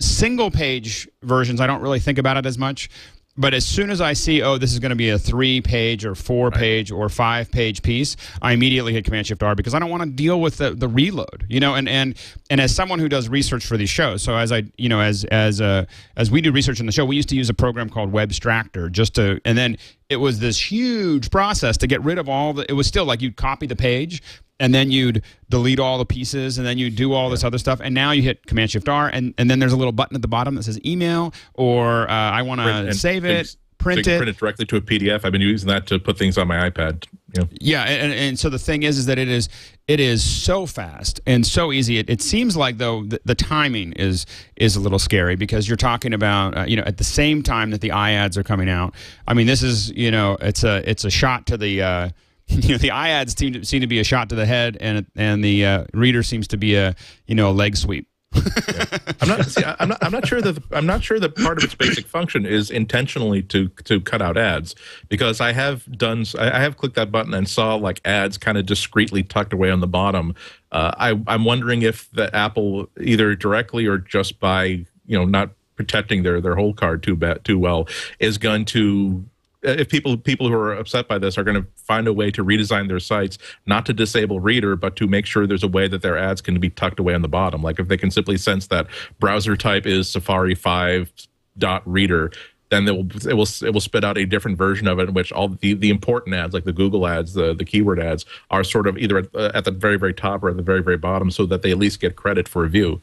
single page versions, I don't really think about it as much but as soon as I see, oh, this is going to be a three page or four page or five page piece, I immediately hit Command Shift R because I don't want to deal with the, the reload, you know. And and and as someone who does research for these shows, so as I, you know, as as uh, as we do research in the show, we used to use a program called Webstractor just to, and then it was this huge process to get rid of all the. It was still like you'd copy the page and then you'd delete all the pieces and then you do all this other stuff and now you hit command shift r and, and then there's a little button at the bottom that says email or uh, i want to save it print so it. print it directly to a pdf i've been using that to put things on my ipad know. yeah and, and so the thing is is that it is it is so fast and so easy. It, it seems like though the, the, timing is is a little scary because you're talking about uh, you know at the same time that the iads are coming out i mean this is you know it's a it's a shot to the uh, you know the iads seem to, seem to be a shot to the head, and and the uh, reader seems to be a you know a leg sweep. yeah. I'm not. See, I'm not. I'm not sure that. I'm not sure that part of its basic function is intentionally to to cut out ads because I have done. I have clicked that button and saw like ads kind of discreetly tucked away on the bottom. Uh, I, I'm wondering if the Apple either directly or just by you know not protecting their their whole card too bad too well is going to if people people who are upset by this are going to find a way to redesign their sites not to disable reader but to make sure there's a way that their ads can be tucked away on the bottom. Like if they can simply sense that browser type is safari 5 dot reader then it will it will it will spit out a different version of it in which all the, the important ads like the Google ads the the keyword ads are sort of either at, uh, at the very very top or at the very very bottom so that they at least get credit for a view.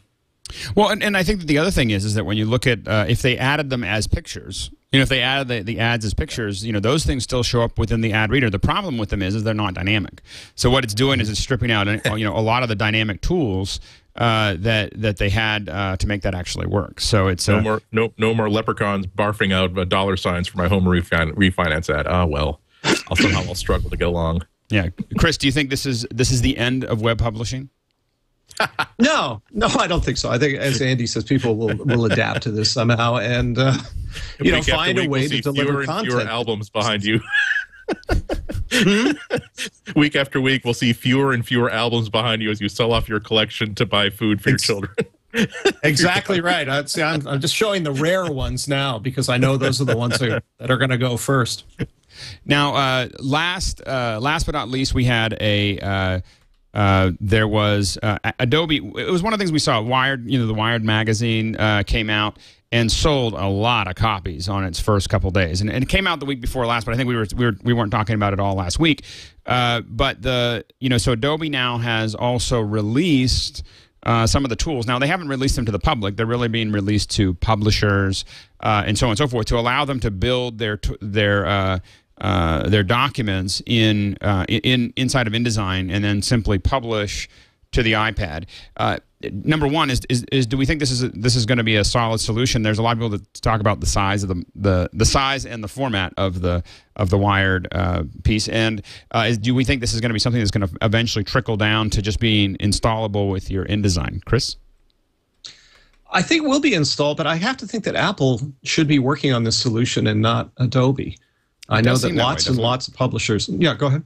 Well, and, and I think that the other thing is is that when you look at uh, if they added them as pictures, you know, if they added the, the ads as pictures, you know, those things still show up within the ad reader. The problem with them is, is they're not dynamic. So what it's doing is it's stripping out, uh, you know, a lot of the dynamic tools uh, that that they had uh, to make that actually work. So it's no uh, more no no more leprechauns barfing out uh, dollar signs for my home refin- refinance ad. Ah, well, I'll somehow I'll struggle to get along. Yeah, Chris, do you think this is this is the end of web publishing? No, no, I don't think so. I think, as Andy says, people will will adapt to this somehow, and uh, you know, find a way we'll to deliver fewer content. fewer albums behind you. Hmm? week after week, we'll see fewer and fewer albums behind you as you sell off your collection to buy food for your children. exactly right. I, see, I'm, I'm just showing the rare ones now because I know those are the ones that, that are going to go first. Now, uh, last uh, last but not least, we had a uh, uh, there was uh, Adobe. It was one of the things we saw. Wired, you know, the Wired magazine uh, came out and sold a lot of copies on its first couple days, and, and, it came out the week before last. But I think we were we, were, we weren't talking about it all last week. Uh, but the you know, so Adobe now has also released. Uh, some of the tools. Now, they haven't released them to the public. They're really being released to publishers and so on and so forth to allow them to build their their uh, their documents in uh, in inside of InDesign and then simply publish to the iPad. Uh, number one is, is, is do we think this is a, this is going to be a solid solution? There's a lot of people that talk about the size of the the, the size and the format of the of the wired uh, piece, and uh, is, do we think this is going to be something that's going to eventually trickle down to just being installable with your InDesign, Chris? I think will be installed, but I have to think that Apple should be working on this solution and not Adobe. I know that lots that way, and lots of publishers. Yeah, go ahead.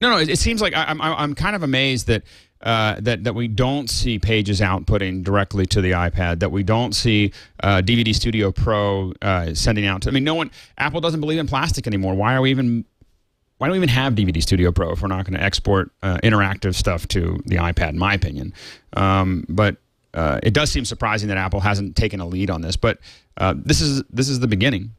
No, no. It, it seems like I, am I'm, I'm kind of amazed that uh, that that we don't see Pages outputting directly to the iPad. That we don't see uh, DVD Studio Pro uh, sending out. to I mean, no one. Apple doesn't believe in plastic anymore. Why are we even? Why don't we even have DVD Studio Pro if we're not going to export uh, interactive stuff to the iPad? In my opinion, um, but uh, it does seem surprising that Apple hasn't taken a lead on this. But uh, this is this is the beginning.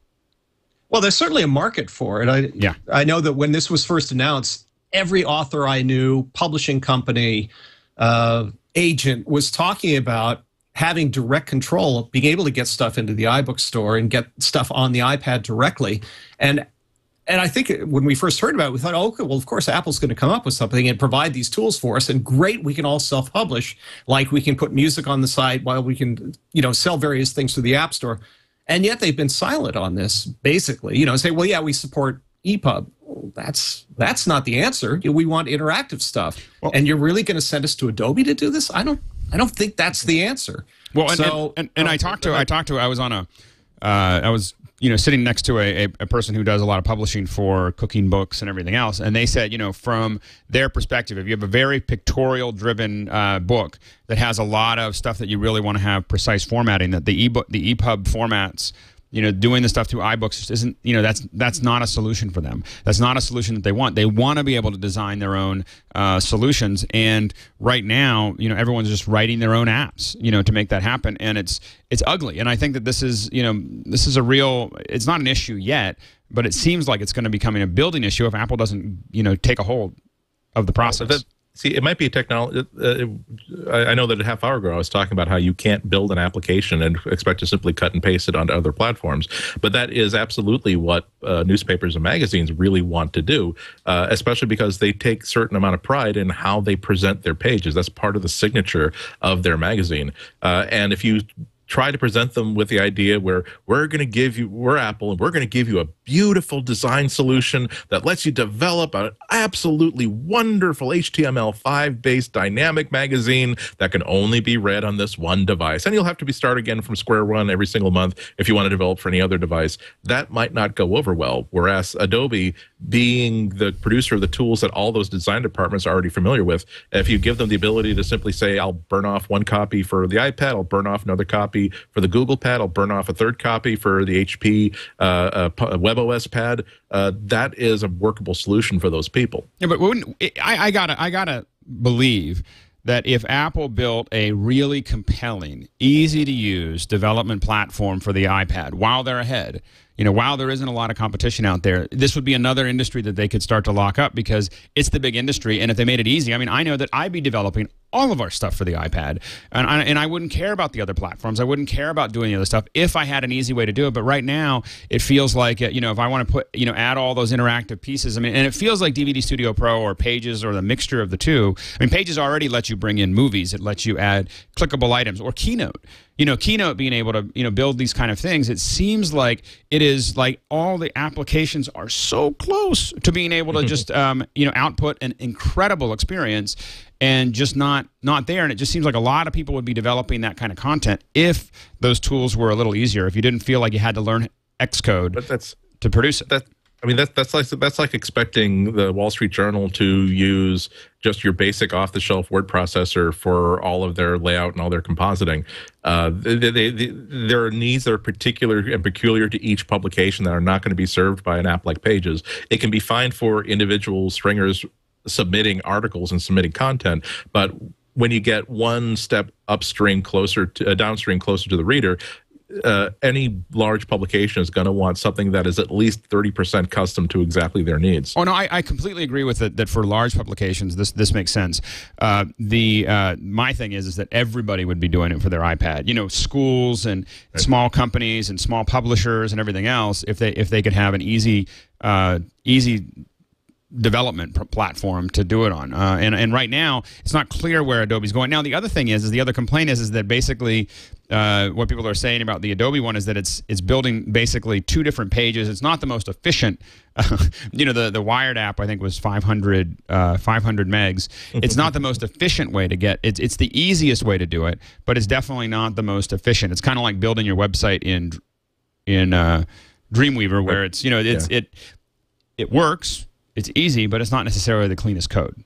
Well, there's certainly a market for it. I, yeah. I know that when this was first announced, every author I knew, publishing company, uh, agent was talking about having direct control, being able to get stuff into the iBook store and get stuff on the iPad directly. And and I think when we first heard about it, we thought, oh, okay, well, of course, Apple's going to come up with something and provide these tools for us. And great, we can all self-publish. Like we can put music on the site while we can, you know, sell various things through the App Store. And yet they've been silent on this, basically. You know, say, well, yeah, we support EPUB. Well, that's that's not the answer. We want interactive stuff. Well, and you're really going to send us to Adobe to do this? I don't I don't think that's the answer. Well, and, so, and, and, and I talked to I talked to I was on a uh, I was you know sitting next to a, a, person who does a lot of publishing for cooking books and everything else, and they said you know from their perspective, if you have a very pictorial driven uh, book that has a lot of stuff that you really want to have precise formatting, that the ebook the EPUB formats you know, doing the stuff through iBooks just isn't, you know, that's that's not a solution for them. That's not a solution that they want. They want to be able to design their own uh, solutions, and right now, you know, everyone's just writing their own apps, you know, to make that happen, and it's it's ugly. And I think that this is, you know, this is a real. It's not an issue yet, but it seems like it's going to be becoming a building issue if Apple doesn't, you know, take a hold of the process. See, it might be a technology. Uh, I know that a half hour ago I was talking about how you can't build an application and expect to simply cut and paste it onto other platforms. But that is absolutely what uh, newspapers and magazines really want to do, uh, especially because they take certain amount of pride in how they present their pages. That's part of the signature of their magazine. Uh, and if you try to present them with the idea where we're going to give you we're apple and we're going to give you a beautiful design solution that lets you develop an absolutely wonderful html5 based dynamic magazine that can only be read on this one device. And you'll have to be start again from square one every single month if you want to develop for any other device. That might not go over well whereas adobe being the producer of the tools that all those design departments are already familiar with if you give them the ability to simply say i'll burn off one copy for the ipad i'll burn off another copy for the Google Pad. I'll burn off a third copy for the HP uh, uh, WebOS Pad. Uh, that is a workable solution for those people. Yeah, but I, I gotta, I gotta believe that if Apple built a really compelling, easy to use development platform for the iPad while they're ahead, you know, while there isn't a lot of competition out there, this would be another industry that they could start to lock up because it's the big industry. And if they made it easy, I mean, I know that I'd be developing all of our stuff for the iPad, and I, and I wouldn't care about the other platforms. I wouldn't care about doing the other stuff if I had an easy way to do it. But right now, it feels like uh, you know, if I want to put you know, add all those interactive pieces. I mean, and it feels like DVD Studio Pro or Pages or the mixture of the two. I mean, Pages already lets you bring in movies. It lets you add clickable items or Keynote you know, Keynote being able to, you know, build these kind of things, it seems like it is like all the applications are so close to being able to just, um, you know, output an incredible experience and just not not there. And it just seems like a lot of people would be developing that kind of content if those tools were a little easier. If you didn't feel like you had to learn Xcode but that's, to produce it. That, I mean, that's that's like that's like expecting the Wall Street Journal to use just your basic off-the-shelf word processor for all of their layout and all their compositing. Uh, they, they, they, there are needs that are particular and peculiar to each publication that are not going to be served by an app like Pages. It can be fine for individual stringers submitting articles and submitting content, but when you get one step upstream closer to uh, downstream closer to the reader uh, any large publication is going to want something that is at least 30% custom to exactly their needs. Oh no, I, I completely agree with it. That for large publications, this this makes sense. Uh, the uh, my thing is is that everybody would be doing it for their iPad. You know, schools and right. small companies and small publishers and everything else. If they if they could have an easy uh, easy development platform to do it on. Uh, and and right now, it's not clear where Adobe's going. Now, the other thing is, is the other complaint is, is that basically uh, what people are saying about the Adobe one is that it's it's building basically two different pages. It's not the most efficient. Uh, you know, the the Wired app I think was 500 uh, 500 megs. It's not the most efficient way to get. It's it's the easiest way to do it, but it's definitely not the most efficient. It's kind of like building your website in in uh, Dreamweaver, where it's you know it's yeah. it it works it's easy, but it's not necessarily the cleanest code.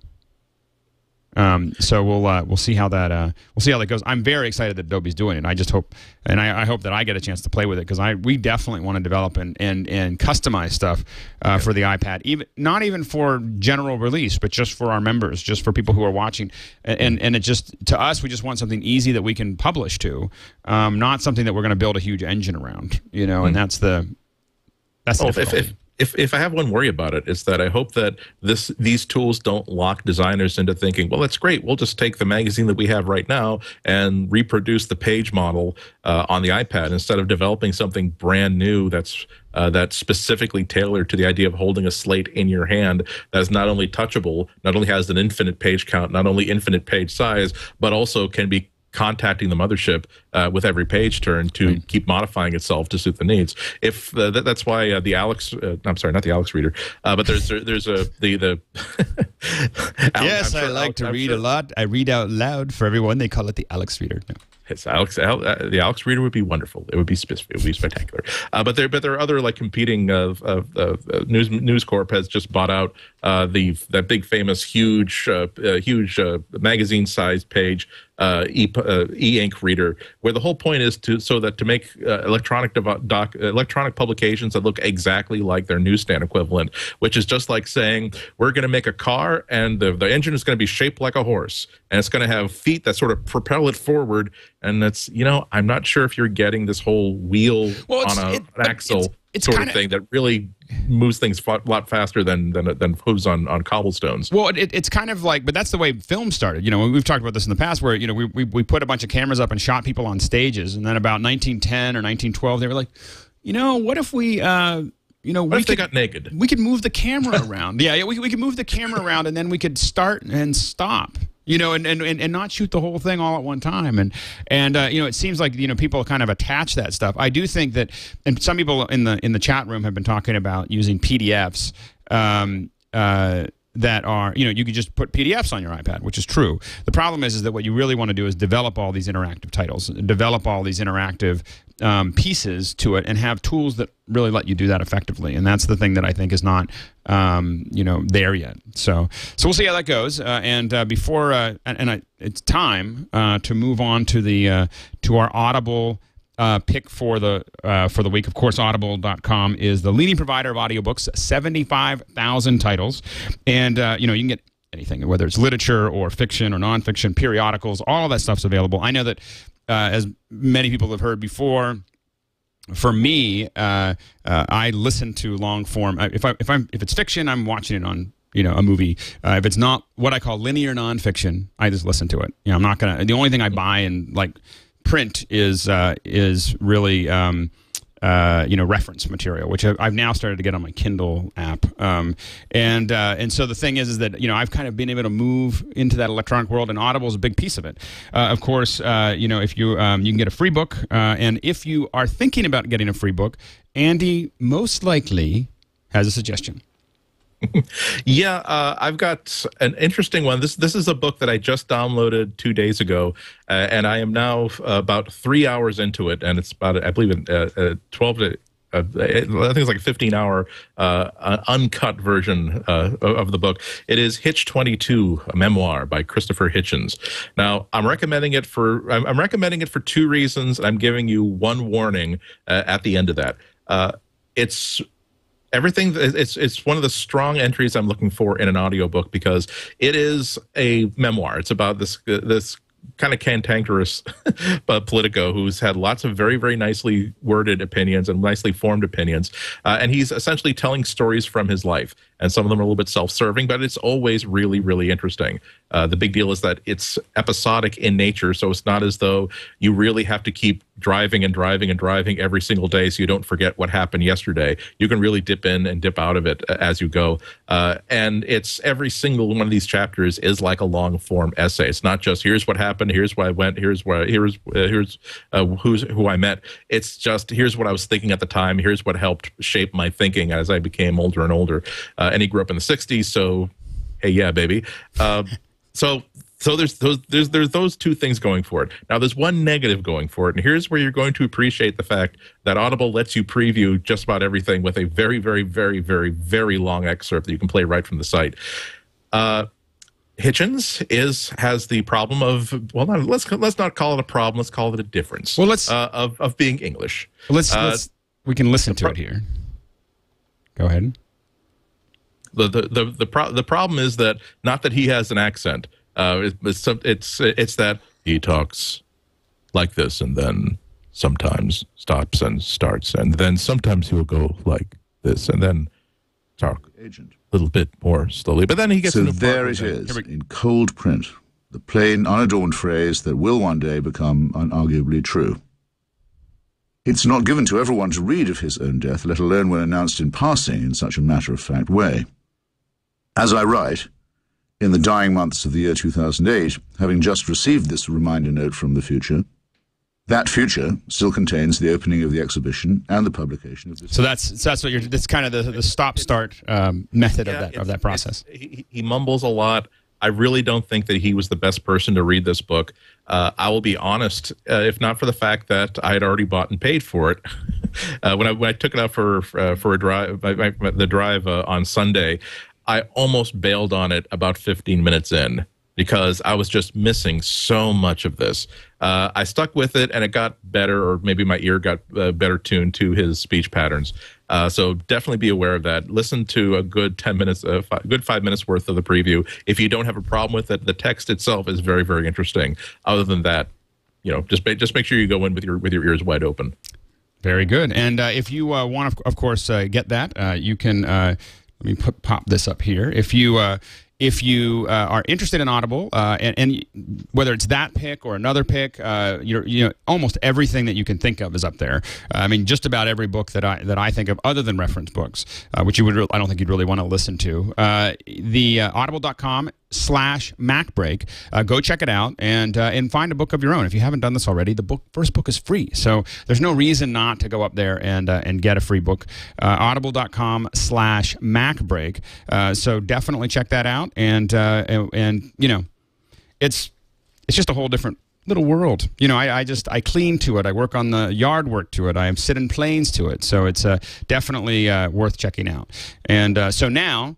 Um, so we'll uh, we'll see how that uh, we'll see how that goes. I'm very excited that Adobe's doing it. I just hope and I, I hope that I get a chance to play with it because I we definitely want to develop and and, and customize stuff uh, yeah. for the iPad. Even not even for general release, but just for our members, just for people who are watching. And and, it just to us, we just want something easy that we can publish to, um, not something that we're going to build a huge engine around. You know, mm-hmm. and that's the that's the oh, if, if, if if I have one worry about it, it's that I hope that this these tools don't lock designers into thinking, well, that's great. We'll just take the magazine that we have right now and reproduce the page model uh, on the iPad instead of developing something brand new that's uh, that's specifically tailored to the idea of holding a slate in your hand that's not only touchable, not only has an infinite page count, not only infinite page size, but also can be contacting the mothership uh, with every page turn to keep modifying itself to suit the needs. If uh, that, that's why uh, the Alex, uh, I'm sorry, not the Alex reader, uh, but there's there's a the the. yes, I'm I sure- like to I'm read sure- a lot. I read out loud for everyone. They call it the Alex Reader. No. Yes, Alex, Al, uh, the Alex Reader would be wonderful. It would be it would be spectacular. Uh, but there, but there are other like competing. Uh, uh, uh, News News Corp has just bought out uh, the that big famous huge uh, uh, huge uh, magazine sized page uh, e uh, ink reader, where the whole point is to so that to make uh, electronic doc, electronic publications that look exactly like their newsstand equivalent, which is just like saying we're going to make a car and the the engine is going to be shaped like a horse and it's going to have feet that sort of propel it forward and that's you know i'm not sure if you're getting this whole wheel Well, on a, it- an axle it's- sort kinda- of thing that really moves things a lot faster than than than hooves on on cobblestones Well, it, it's kind of like, but that's the way film started. You know, we've talked about this in the past, where you know we, we we put a bunch of cameras up and shot people on stages, and then about 1910 or 1912, they were like, you know, what if we, uh, you know, what we if they could, got naked we could move the camera around. yeah, yeah, we, we could move the camera around, and then we could start and stop. You know, and, and, and, not shoot the whole thing all at one time. And and uh, you know, it seems like you know people kind of attach that stuff. I do think that, and some people in the in the chat room have been talking about using PDFs. Um, uh, that are you know you could just put PDFs on your iPad, which is true. The problem is is that what you really want to do is develop all these interactive titles, develop all these interactive um, pieces to it, and have tools that really let you do that effectively. And that's the thing that I think is not um, you know there yet. So so we'll see how that goes. Uh, and uh, before uh, and, and I, it's time uh, to move on to the uh, to our Audible uh, pick for the uh, for the week. Of course, Audible.com is the leading provider of audiobooks, seventy five thousand titles, and uh, you know you can get anything, whether it's literature or fiction or nonfiction, periodicals, all that stuff's available. I know that uh, as many people have heard before. For me, uh, uh, I listen to long form. If I if I'm if it's fiction, I'm watching it on you know a movie. Uh, if it's not what I call linear nonfiction, I just listen to it. You know, I'm not gonna. The only thing I buy and like print is uh, is really um, uh, you know reference material, which I've, now started to get on my Kindle app. Um, and uh, and so the thing is, is that you know I've kind of been able to move into that electronic world, and Audible is a big piece of it. Uh, of course, uh, you know if you um, you can get a free book, uh, and if you are thinking about getting a free book, Andy most likely has a suggestion. Yeah, uh, I've got an interesting one. This this is a book that I just downloaded two days ago, uh, and I am now about three hours into it, and it's about I believe uh, uh, twelve to. Uh, I think it's like a 15 hour uncut version of the book. It is Hitch 22, a memoir by Christopher Hitchens. Now, I'm recommending it for I'm, I'm recommending it for two reasons. And I'm giving you one warning at the end of that. It's everything it's it's one of the strong entries i'm looking for in an audiobook because it is a memoir. It's about this this kind of cantankerous politico who's had lots of very very nicely worded opinions and nicely formed opinions uh, and he's essentially telling stories from his life and some of them are a little bit self-serving but it's always really really interesting. Uh, the big deal is that it's episodic in nature so it's not as though you really have to keep driving and driving and driving every single day so you don't forget what happened yesterday. You can really dip in and dip out of it uh, as you go. Uh, and it's every single one of these chapters is like a long form essay. It's not just here's what happened here's where i went here's where here's uh, here's uh, who's who i met. It's just here's what i was thinking at the time here's what helped shape my thinking as i became older and older. Uh, and he grew up in the 60s so hey yeah baby uh, so so there's those there's there's those two things going for it. Now there's one negative going for it, and here's where you're going to appreciate the fact that Audible lets you preview just about everything with a very very very very very long excerpt that you can play right from the site. Uh, Hitchens is has the problem of well, not, let's let's not call it a problem. Let's call it a difference. Well, let's- uh, of of being English. Let's, Uh, let's we can listen to pro- it here. Go ahead. The the the the, pro- the problem is that not that he has an accent. Uh, it- it's it's it's that he talks like this and then sometimes stops and starts and then sometimes he will go like this and then talk Agent. a little bit more slowly. But then he gets So there it is is, in cold print, the plain, unadorned phrase that will one day become unarguably true. It's not given to everyone to read of his own death, let alone when announced in passing in such a matter of fact way. As I write, In the dying months of the year 2008, having just received this reminder note from the future, that future still contains the opening of the exhibition and the publication of this. So that's so that's what you're. That's kind of the, the stop start um, method Yeah, of that of that process. He, he mumbles a lot. I really don't think that he was the best person to read this book. Uh, I will be honest, uh, if not for the fact that I had already bought and paid for it. uh, when I when I took it out for uh, for a drive, my, my, the drive uh, on Sunday, I almost bailed on it about 15 minutes in because I was just missing so much of this. Uh, I stuck with it, and it got better, or maybe my ear got uh, better tuned to his speech patterns. Uh, so definitely be aware of that. Listen to a good 10 minutes, uh, fi- good five minutes worth of the preview. If you don't have a problem with it, the text itself is very, very interesting. Other than that, you know, just just make sure you go in with your with your ears wide open. Very good. And uh, if you uh, want to, of course, uh, get that, uh, you can. Let me put, pop this up here. If you uh, if you uh, are interested in Audible, uh, and, and whether it's that pick or another pick, uh, you know, almost everything that you can think of is up there. Uh, I mean, just about every book that I that I think of, other than reference books, uh, which you would, re- I don't think you'd really want to listen to. Uh, the Audible.com slash MacBreak. Uh, go check it out and uh, and find a book of your own. If you haven't done this already, the book first book is free, so there's no reason not to go up there and uh, and get a free book. Uh, Audible.com slash MacBreak. Uh, so definitely check that out, and, uh, and and you know, it's it's just a whole different little world. You know, I, I just I clean to it. I work on the yard work to it. I sit in planes to it. So it's uh, definitely uh, worth checking out. And uh, so now,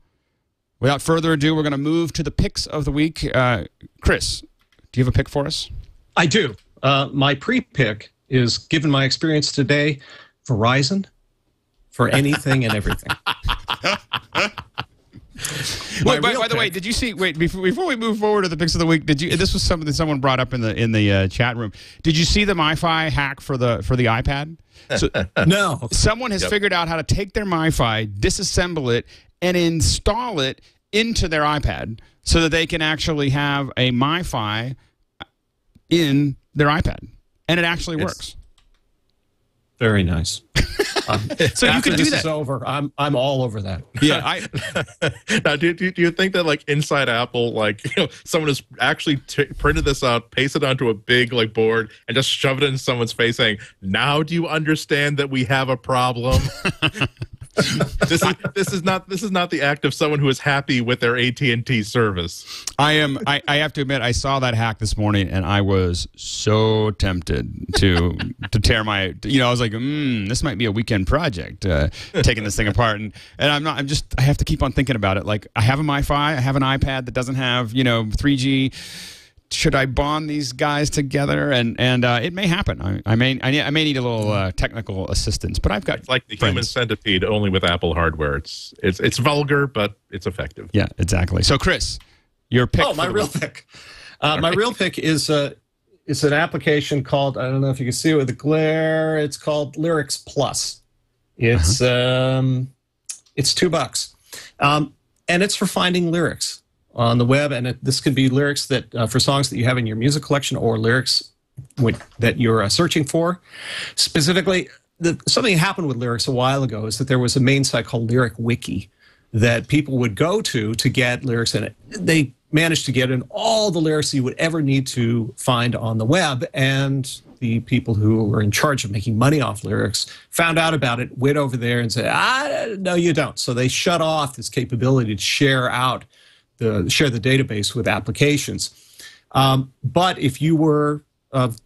without further ado, we're going to move to the picks of the week. Uh, Chris, do you have a pick for us? I do. Uh, my pre-pick is, given my experience today, Verizon for anything and everything. Wait, by, by the way, did you see? Wait, before, before we move forward to the picks of the week, did you? This was something that someone brought up in the in the uh, chat room. Did you see the MiFi hack for the for the iPad? So, no, someone has figured out how to take their MiFi, disassemble it, and install it into their iPad so that they can actually have a MiFi in their iPad, and it actually It's- works. very nice. Um, So you can do this that. is over. I'm I'm all over that. Yeah, I, now, do, do, do you think that like inside Apple, like you know, someone has actually t- printed this out, pasted it onto a big like board, and just shoved it in someone's face, saying, "Now do you understand that we have a problem?" this is this is not this is not the act of someone who is happy with their AT and T service. I am. I, I have to admit, I saw that hack this morning, and I was so tempted to to tear my. You know, I was like, mm, "This might be a weekend project, uh, taking this thing apart." And and I'm not. I'm just. I have to keep on thinking about it. Like, I have a MiFi. I have an iPad that doesn't have you know 3G. Should I bond these guys together? And and uh, it may happen. I, I may I, need- I may need a little uh, technical assistance, but I've got It's like the human centipede, only with Apple hardware. It's it's it's vulgar, but it's effective. Yeah, exactly. So, Chris, your pick. Oh, my real week. pick. Uh, my real pick is uh, it's an application called I don't know if you can see it with the glare. It's called Lyrics Plus. It's um, it's two bucks, um, and it's for finding lyrics on the web. And it, this could be lyrics that uh, for songs that you have in your music collection or lyrics with, that you're uh, searching for. Specifically, the, something happened with lyrics a while ago is that there was a main site called Lyric Wiki that people would go to to get lyrics in it. They managed to get in all the lyrics you would ever need to find on the web. And the people who were in charge of making money off lyrics found out about it, went over there and said, ah, no, you don't. So they shut off this capability to share out the share the database with applications. Um, but if you were of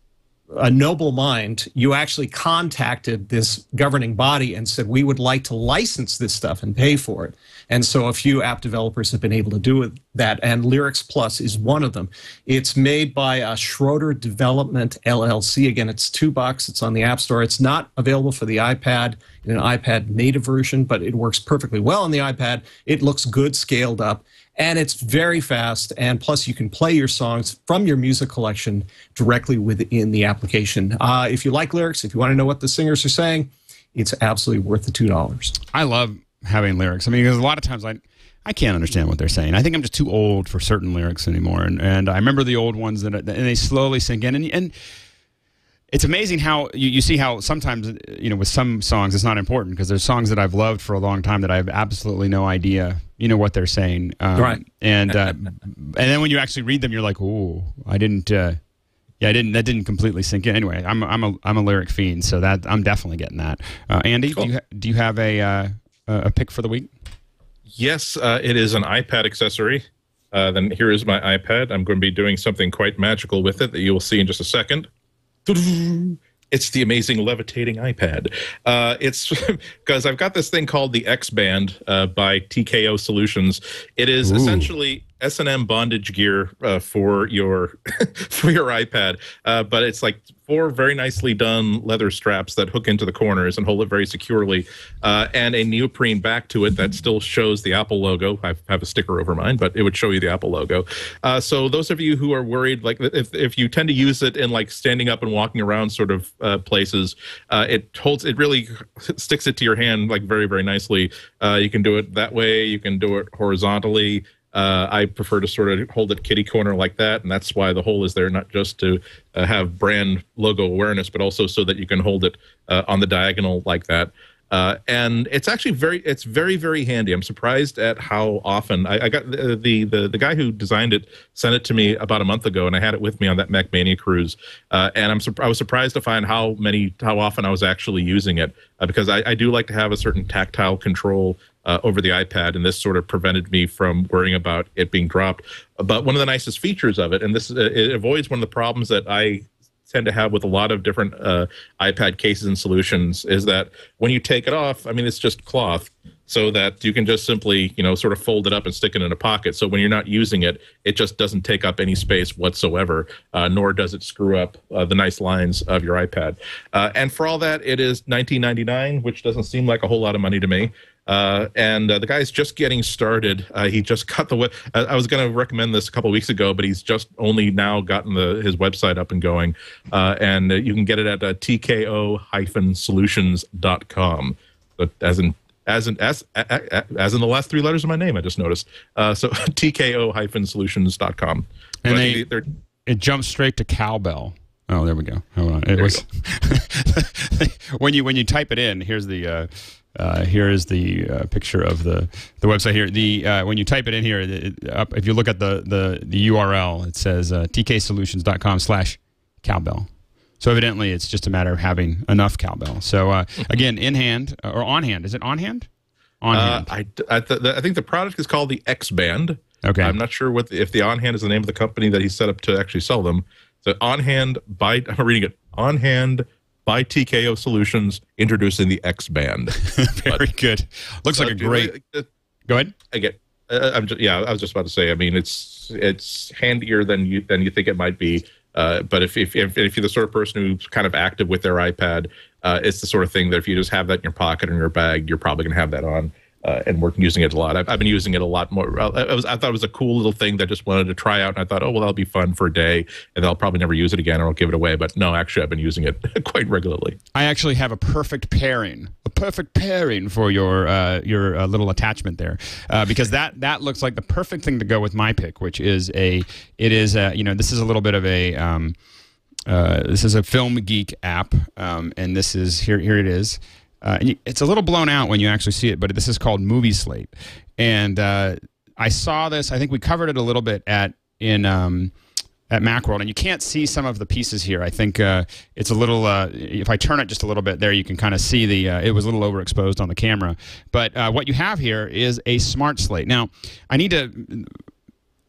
a noble mind, you actually contacted this governing body and said, We would like to license this stuff and pay for it. And so a few app developers have been able to do that, and Lyrics Plus is one of them. It's made by uh, Schroeder Development LLC. Again, it's two bucks. It's on the App Store. It's not available for the iPad in an iPad native version, but it works perfectly well on the iPad. It looks good scaled up and it's very fast and plus you can play your songs from your music collection directly within the application uh, if you like lyrics if you want to know what the singers are saying it's absolutely worth the two dollars I love having lyrics. I mean, because a lot of times I, I can't understand what they're saying. I think I'm just too old for certain lyrics anymore. And, and I remember the old ones that and they slowly sink in. And and it's amazing how you, you see how sometimes you know with some songs it's not important because there's songs that I've loved for a long time that I have absolutely no idea you know what they're saying um, Right. and uh, and then when you actually read them you're like oh I didn't uh, yeah I didn't that didn't completely sink in anyway I'm I'm a I'm a lyric fiend so that I'm definitely getting that uh, Andy do you ha- do you have a uh, a pick for the week Yes, uh, it is an iPad accessory. Uh, then here is my iPad. I'm going to be doing something quite magical with it that you will see in just a second. It's the amazing levitating iPad. Uh, it's because I've got this thing called the X Band uh, by TKO Solutions. It is essentially S and M bondage gear uh, for your for your iPad, uh, but it's like four very nicely done leather straps that hook into the corners and hold it very securely, uh, and a neoprene back to it that still shows the Apple logo. I have a sticker over mine, but it would show you the Apple logo. Uh, so those of you who are worried, like if if you tend to use it in like standing up and walking around sort of uh, places, uh, it holds it really sticks it to your hand like very very nicely. You can do it that way. You can do it horizontally. Uh, I prefer to sort of hold it kitty corner like that, and that's why the hole is there, not just to uh, have brand logo awareness, but also so that you can hold it uh, on the diagonal like that. Uh, and it's actually very, it's very, very handy. I'm surprised at how often I, I got the, the the the guy who designed it sent it to me about a month ago, and I had it with me on that Mac Mania cruise. Uh, and I'm I was surprised to find how many how often I was actually using it uh, because I, I do like to have a certain tactile control uh, over the iPad, and this sort of prevented me from worrying about it being dropped. But one of the nicest features of it, and this uh, it avoids one of the problems that I tend to have with a lot of different uh, iPad cases and solutions, is that when you take it off, I mean, it's just cloth. So that you can just simply, you know, sort of fold it up and stick it in a pocket. So when you're not using it, it just doesn't take up any space whatsoever, uh, nor does it screw up uh, the nice lines of your iPad. Uh, and for all that, it is 19.99, which doesn't seem like a whole lot of money to me. Uh, and uh, the guy's just getting started. Uh, he just got the. We- I I was going to recommend this a couple weeks ago, but he's just only now gotten the his website up and going. Uh, and uh, you can get it at uh, tko-solutions.com. But as in as in as as in the last three letters of my name, I just noticed. Uh, so tko-solutions.com. And But they- they're it jumps straight to cowbell. Oh, there we go. Hold on. It was when you when you type it in. Here's the uh, uh, here is the uh, picture of the the website here. The uh, when you type it in here, it, up, if you look at the the the URL, it says uh, tksolutions.com slash cowbell. So evidently, it's just a matter of having enough cowbell. So uh, again, in hand or on hand. Is it on hand? On Uh, hand. I, I, th- I think the product is called the X Band. Okay. I'm not sure what the, if the On Hand is the name of the company that he set up to actually sell them. So On Hand by I'm reading it On Hand by TKO Solutions introducing the X Band. Very good. Looks like a great. Go ahead. Again, uh, I'm just, yeah, I was just about to say. I mean, it's it's handier than you than you think it might be. Uh, but if, if if if you're the sort of person who's kind of active with their iPad, uh, it's the sort of thing that if you just have that in your pocket or in your bag, you're probably going to have that on. Uh, and work using it a lot. I've, I've been using it a lot more. I, I was I thought it was a cool little thing that I just wanted to try out, and I thought, oh well, that'll be fun for a day, and I'll probably never use it again, or I'll give it away. But no, actually, I've been using it quite regularly. I actually have a perfect pairing, a perfect pairing for your uh, your uh, little attachment there, uh, because that that looks like the perfect thing to go with my pick, which is a it is a, you know this is a little bit of a um, uh, this is a film geek app, um, and this is here here it is. Uh, it's a little blown out when you actually see it, but this is called Movie Slate, and uh, I saw this. I think we covered it a little bit at in. Um, at Macworld, and you can't see some of the pieces here. I think uh, it's a little. Uh, if I turn it just a little bit there, you can kind of see the. Uh, it was a little overexposed on the camera, but uh, what you have here is a smart slate. Now, I need to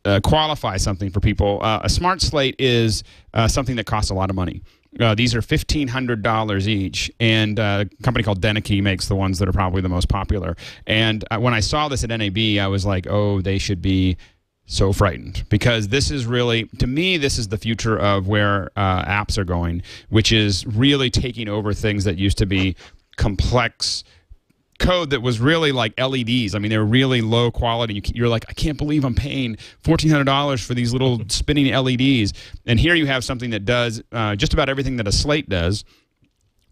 uh, qualify something for people. Uh, a smart slate is something that costs a lot of money. Uh, these are fifteen hundred dollars each, and uh, a company called Denecke makes the ones that are probably the most popular. And uh, when I saw this at NAB, I was like, "Oh, they should be so frightened because this is really to me this is the future of where uh, apps are going which is really taking over things that used to be complex code that was really like leds i mean they were really low quality you, you're like i can't believe i'm paying $1400 for these little spinning leds and here you have something that does uh, just about everything that a slate does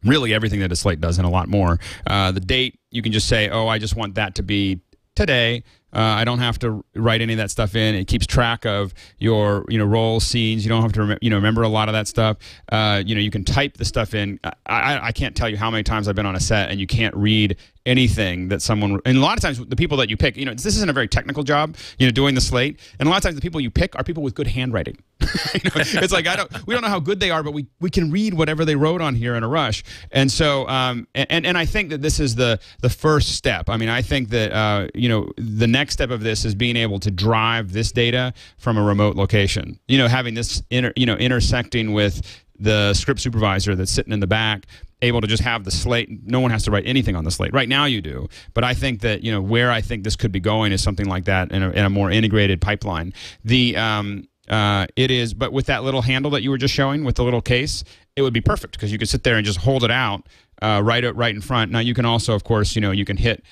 really everything that a slate does and a lot more. Uh, the date, you can just say, oh, I just want that to be today. I don't have to write any of that stuff in. It keeps track of your you know roles, scenes. You don't have to rem- you know remember a lot of that stuff. Uh, you know you can type the stuff in. I, I, I can't tell you how many times I've been on a set and you can't read anything that someone and a lot of times the people that you pick you know this isn't a very technical job you know doing the slate and a lot of times the people you pick are people with good handwriting you know, it's like i don't we don't know how good they are but we we can read whatever they wrote on here in a rush and so um and and i think that this is the the first step i mean i think that uh you know the next step of this is being able to drive this data from a remote location. You know having this inter, you know intersecting with the script supervisor that's sitting in the back able to just have the slate. No one has to write anything on the slate. Right now you do. But i think that you know where i think this could be going is something like that in a, in a more integrated pipeline. The um, uh, it is but with that little handle that you were just showing with the little case it would be perfect because you could sit there and just hold it out uh, right right in front. Now you can also of course you know you can hit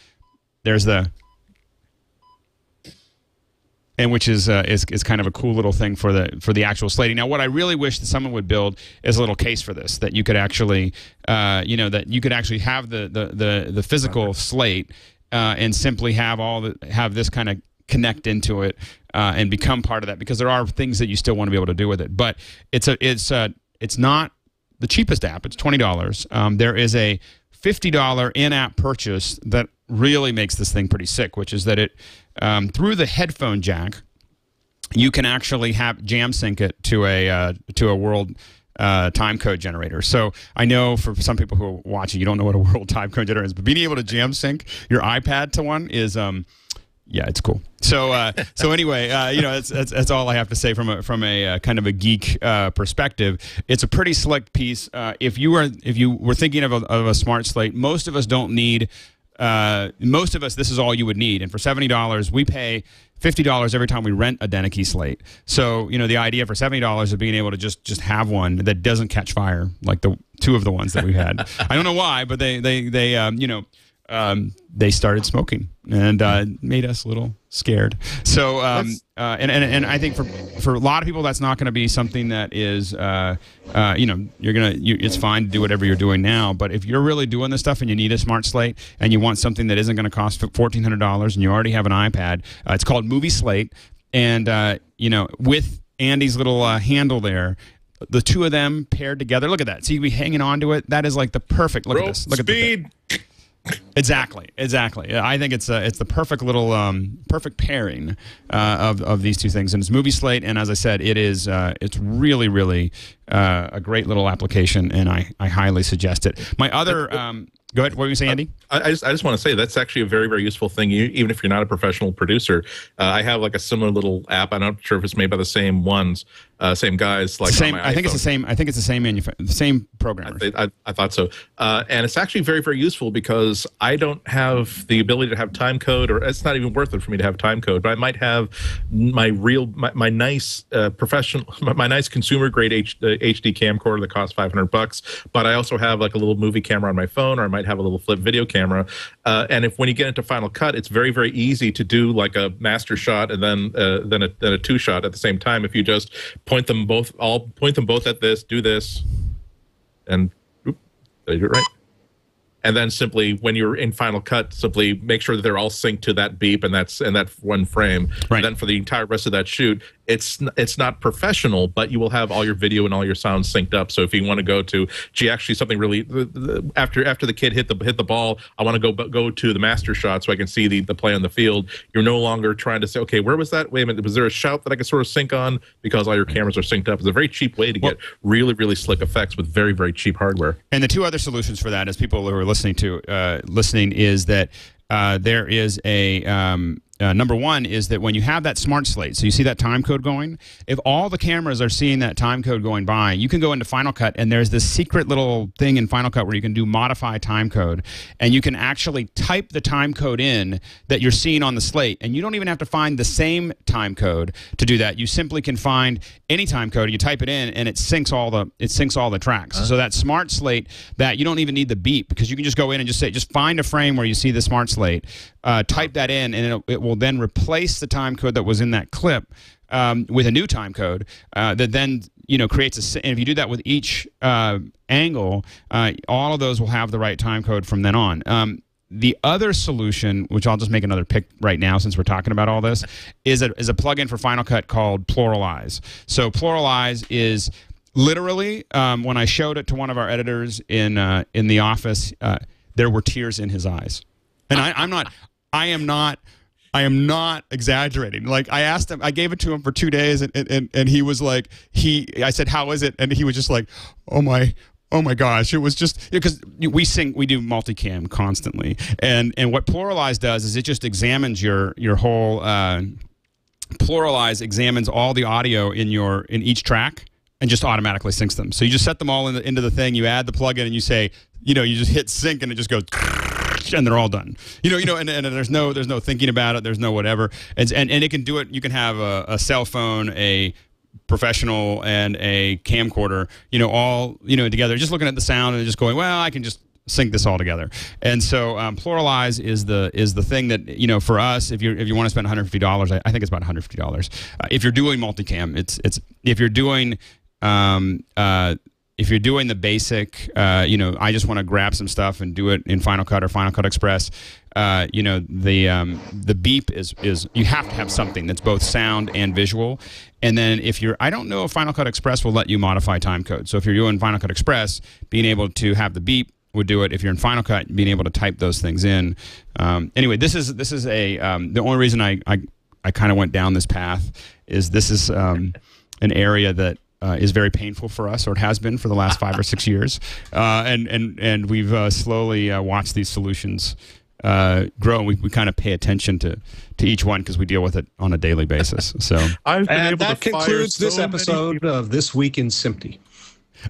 there's the and which is, uh, is is kind of a cool little thing for the for the actual slating. Now, what I really wish that someone would build is a little case for this that you could actually, uh, you know, that you could actually have the the the, the physical slate uh, and simply have all the have this kind of connect into it uh, and become part of that because there are things that you still want to be able to do with it. But it's a it's a it's not the cheapest app. It's twenty dollars. Um, there is a fifty dollar in-app purchase that really makes this thing pretty sick, which is that it um, through the headphone jack, you can actually have jam sync it to a uh, to a world uh, time code generator. So I know for some people who are watching, you don't know what a world time code generator is, but being able to jam sync your iPad to one is. Um, yeah, it's cool. So, uh, so anyway, uh, you know, that's, that's, that's all I have to say from a from a uh, kind of a geek uh, perspective. It's a pretty slick piece. Uh, if you were if you were thinking of a, of a smart slate, most of us don't need. Uh, most of us, this is all you would need, and for seventy dollars, we pay fifty dollars every time we rent a Denecke slate. So, you know, the idea for seventy dollars of being able to just just have one that doesn't catch fire, like the two of the ones that we had. I don't know why, but they they they um, you know um, they started smoking and uh, made us a little scared. So, um, uh, and, and and I think for for a lot of people, that's not going to be something that is, uh, uh, you know, you're gonna. You, it's fine to do whatever you're doing now, but if you're really doing this stuff and you need a smart slate and you want something that isn't going to cost fourteen hundred dollars and you already have an iPad, uh, it's called Movie Slate, and uh, you know, with Andy's little handle there the two of them paired together. Look at that. See, we hanging on to it. That is like the perfect. Look Rope at this. Look speed. at this. Exactly, exactly. I think it's a, it's the perfect little um, perfect pairing uh, of, of these two things, and it's movie slate. And as I said, it is uh, it's really really uh, a great little application, and I, I highly suggest it. My other um, go ahead. What were you saying, Andy? I, I just I just want to say that's actually a very very useful thing. You, even if you're not a professional producer, uh, I have like a similar little app. I'm not sure if it's made by the same ones, uh, same guys. Like same. I think it's the same. I think it's the same the same programmers. I, I, I thought so. Uh, and it's actually very, very useful because I don't have the ability to have time code, or it's not even worth it for me to have time code, but I might have my real, my, my nice uh, professional, my, my nice consumer grade H, uh, HD camcorder that costs 500 bucks. But I also have like a little movie camera on my phone, or I might have a little flip video camera. Uh, and if when you get into Final Cut, it's very, very easy to do like a master shot and then, uh, then, a, then a two shot at the same time if you just point them both, all point them both at this, do this, and oop, did I do it right? And then simply when you're in Final Cut, simply make sure that they're all synced to that beep and that's and that one frame. Right. And then for the entire rest of that shoot, it's it's not professional, but you will have all your video and all your sounds synced up. So if you want to go to, gee, actually something really after after the kid hit the hit the ball, I want to go go to the master shot so I can see the the play on the field. You're no longer trying to say, okay, where was that? Wait a minute, was there a shout that I could sort of sync on because all your cameras are synced up? It's a very cheap way to get really really slick effects with very very cheap hardware. And the two other solutions for that, as people who are listening to uh, listening, is that uh, there is a um, uh, number one is that when you have that smart slate, so you see that time code going. If all the cameras are seeing that time code going by, you can go into Final Cut, and there's this secret little thing in Final Cut where you can do modify time code, and you can actually type the time code in that you're seeing on the slate, and you don't even have to find the same time code to do that. You simply can find any time code, you type it in, and it syncs all the it syncs all the tracks. So that smart slate that you don't even need the beep because you can just go in and just say just find a frame where you see the smart slate, uh, type that in, and it, it will then replace the time code that was in that clip um, with a new time code uh, that then you know creates a. And if you do that with each uh, angle, uh, all of those will have the right time code from then on. Um, the other solution, which I'll just make another pick right now since we're talking about all this, is a, is a plugin for Final Cut called PluralEyes. So PluralEyes is literally um, when I showed it to one of our editors in uh, in the office, uh, there were tears in his eyes, and I, I'm not, I am not. I am not exaggerating. Like I asked him, I gave it to him for two days, and, and, and he was like, he. I said, "How is it?" And he was just like, "Oh my, oh my gosh!" It was just because we sing, we do multicam constantly, and and what PluralEyes does is it just examines your your whole. Uh, PluralEyes examines all the audio in your in each track and just automatically syncs them. So you just set them all in the, into the thing. You add the plugin, and you say, you know, you just hit sync, and it just goes, and they're all done. You know, you know, and, and there's no there's no thinking about it. There's no whatever, and and, it can do it. You can have a, a cell phone, a professional, and a camcorder. You know, all you know together, just looking at the sound and just going, well, I can just sync this all together. And so um, PluralEyes is the is the thing that you know for us if you if you want to spend 150 dollars, I, I, think it's about 150 dollars. Uh, if you're doing multicam, it's it's if you're doing um, uh, if you're doing the basic, uh, you know, I just want to grab some stuff and do it in Final Cut or Final Cut Express. Uh, you know, the um, the beep is is you have to have something that's both sound and visual. And then if you're, I don't know if Final Cut Express will let you modify time code. So if you're doing Final Cut Express, being able to have the beep would do it. If you're in Final Cut, being able to type those things in. Um, anyway, this is this is a um, the only reason I I, I kind of went down this path is this is um, an area that uh, is very painful for us, or it has been for the last five or six years. Uh, and and and we've uh, slowly uh, watched these solutions uh, grow, and we, we kind of pay attention to to each one because we deal with it on a daily basis. So and that concludes this episode of this week in SMPTE.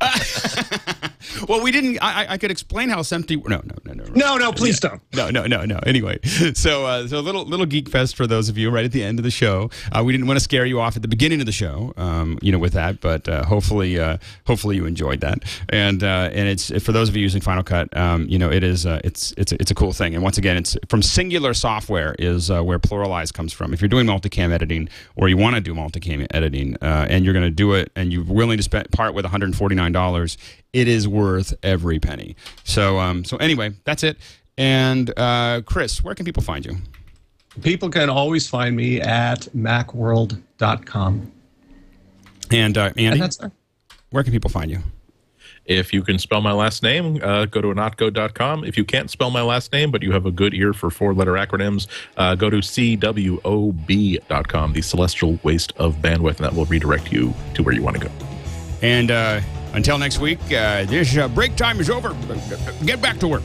well, we didn't. I, I could explain how SMPTE. No, no, no, no. No, no, please yeah. don't. No, no, no, no. Anyway, so uh, so a little little geek fest for those of you right at the end of the show. Uh, we didn't want to scare you off at the beginning of the show, um, you know, with that, but uh, hopefully, uh, hopefully you enjoyed that. And uh, and it's for those of you using Final Cut, um, you know, it is uh, it's it's it's a cool thing. And once again, it's from Singular Software is where PluralEyes comes from. If you're doing multicam editing or you want to do multicam editing, and you're going to do it, and you're willing to spend part with 149 dollars it is worth every penny. So, um, so anyway, that's it. And uh, Chris, where can people find you? People can always find me at macworld.com. And uh, Andy, and that's there. where can people find you? If you can spell my last name, uh, go to ihnatko.com. If you can't spell my last name, but you have a good ear for four letter acronyms, uh, go to cwob.com, the celestial waste of bandwidth, and that will redirect you to where you want to go. And uh, until next week, uh, this uh, break time is over. Get back to work.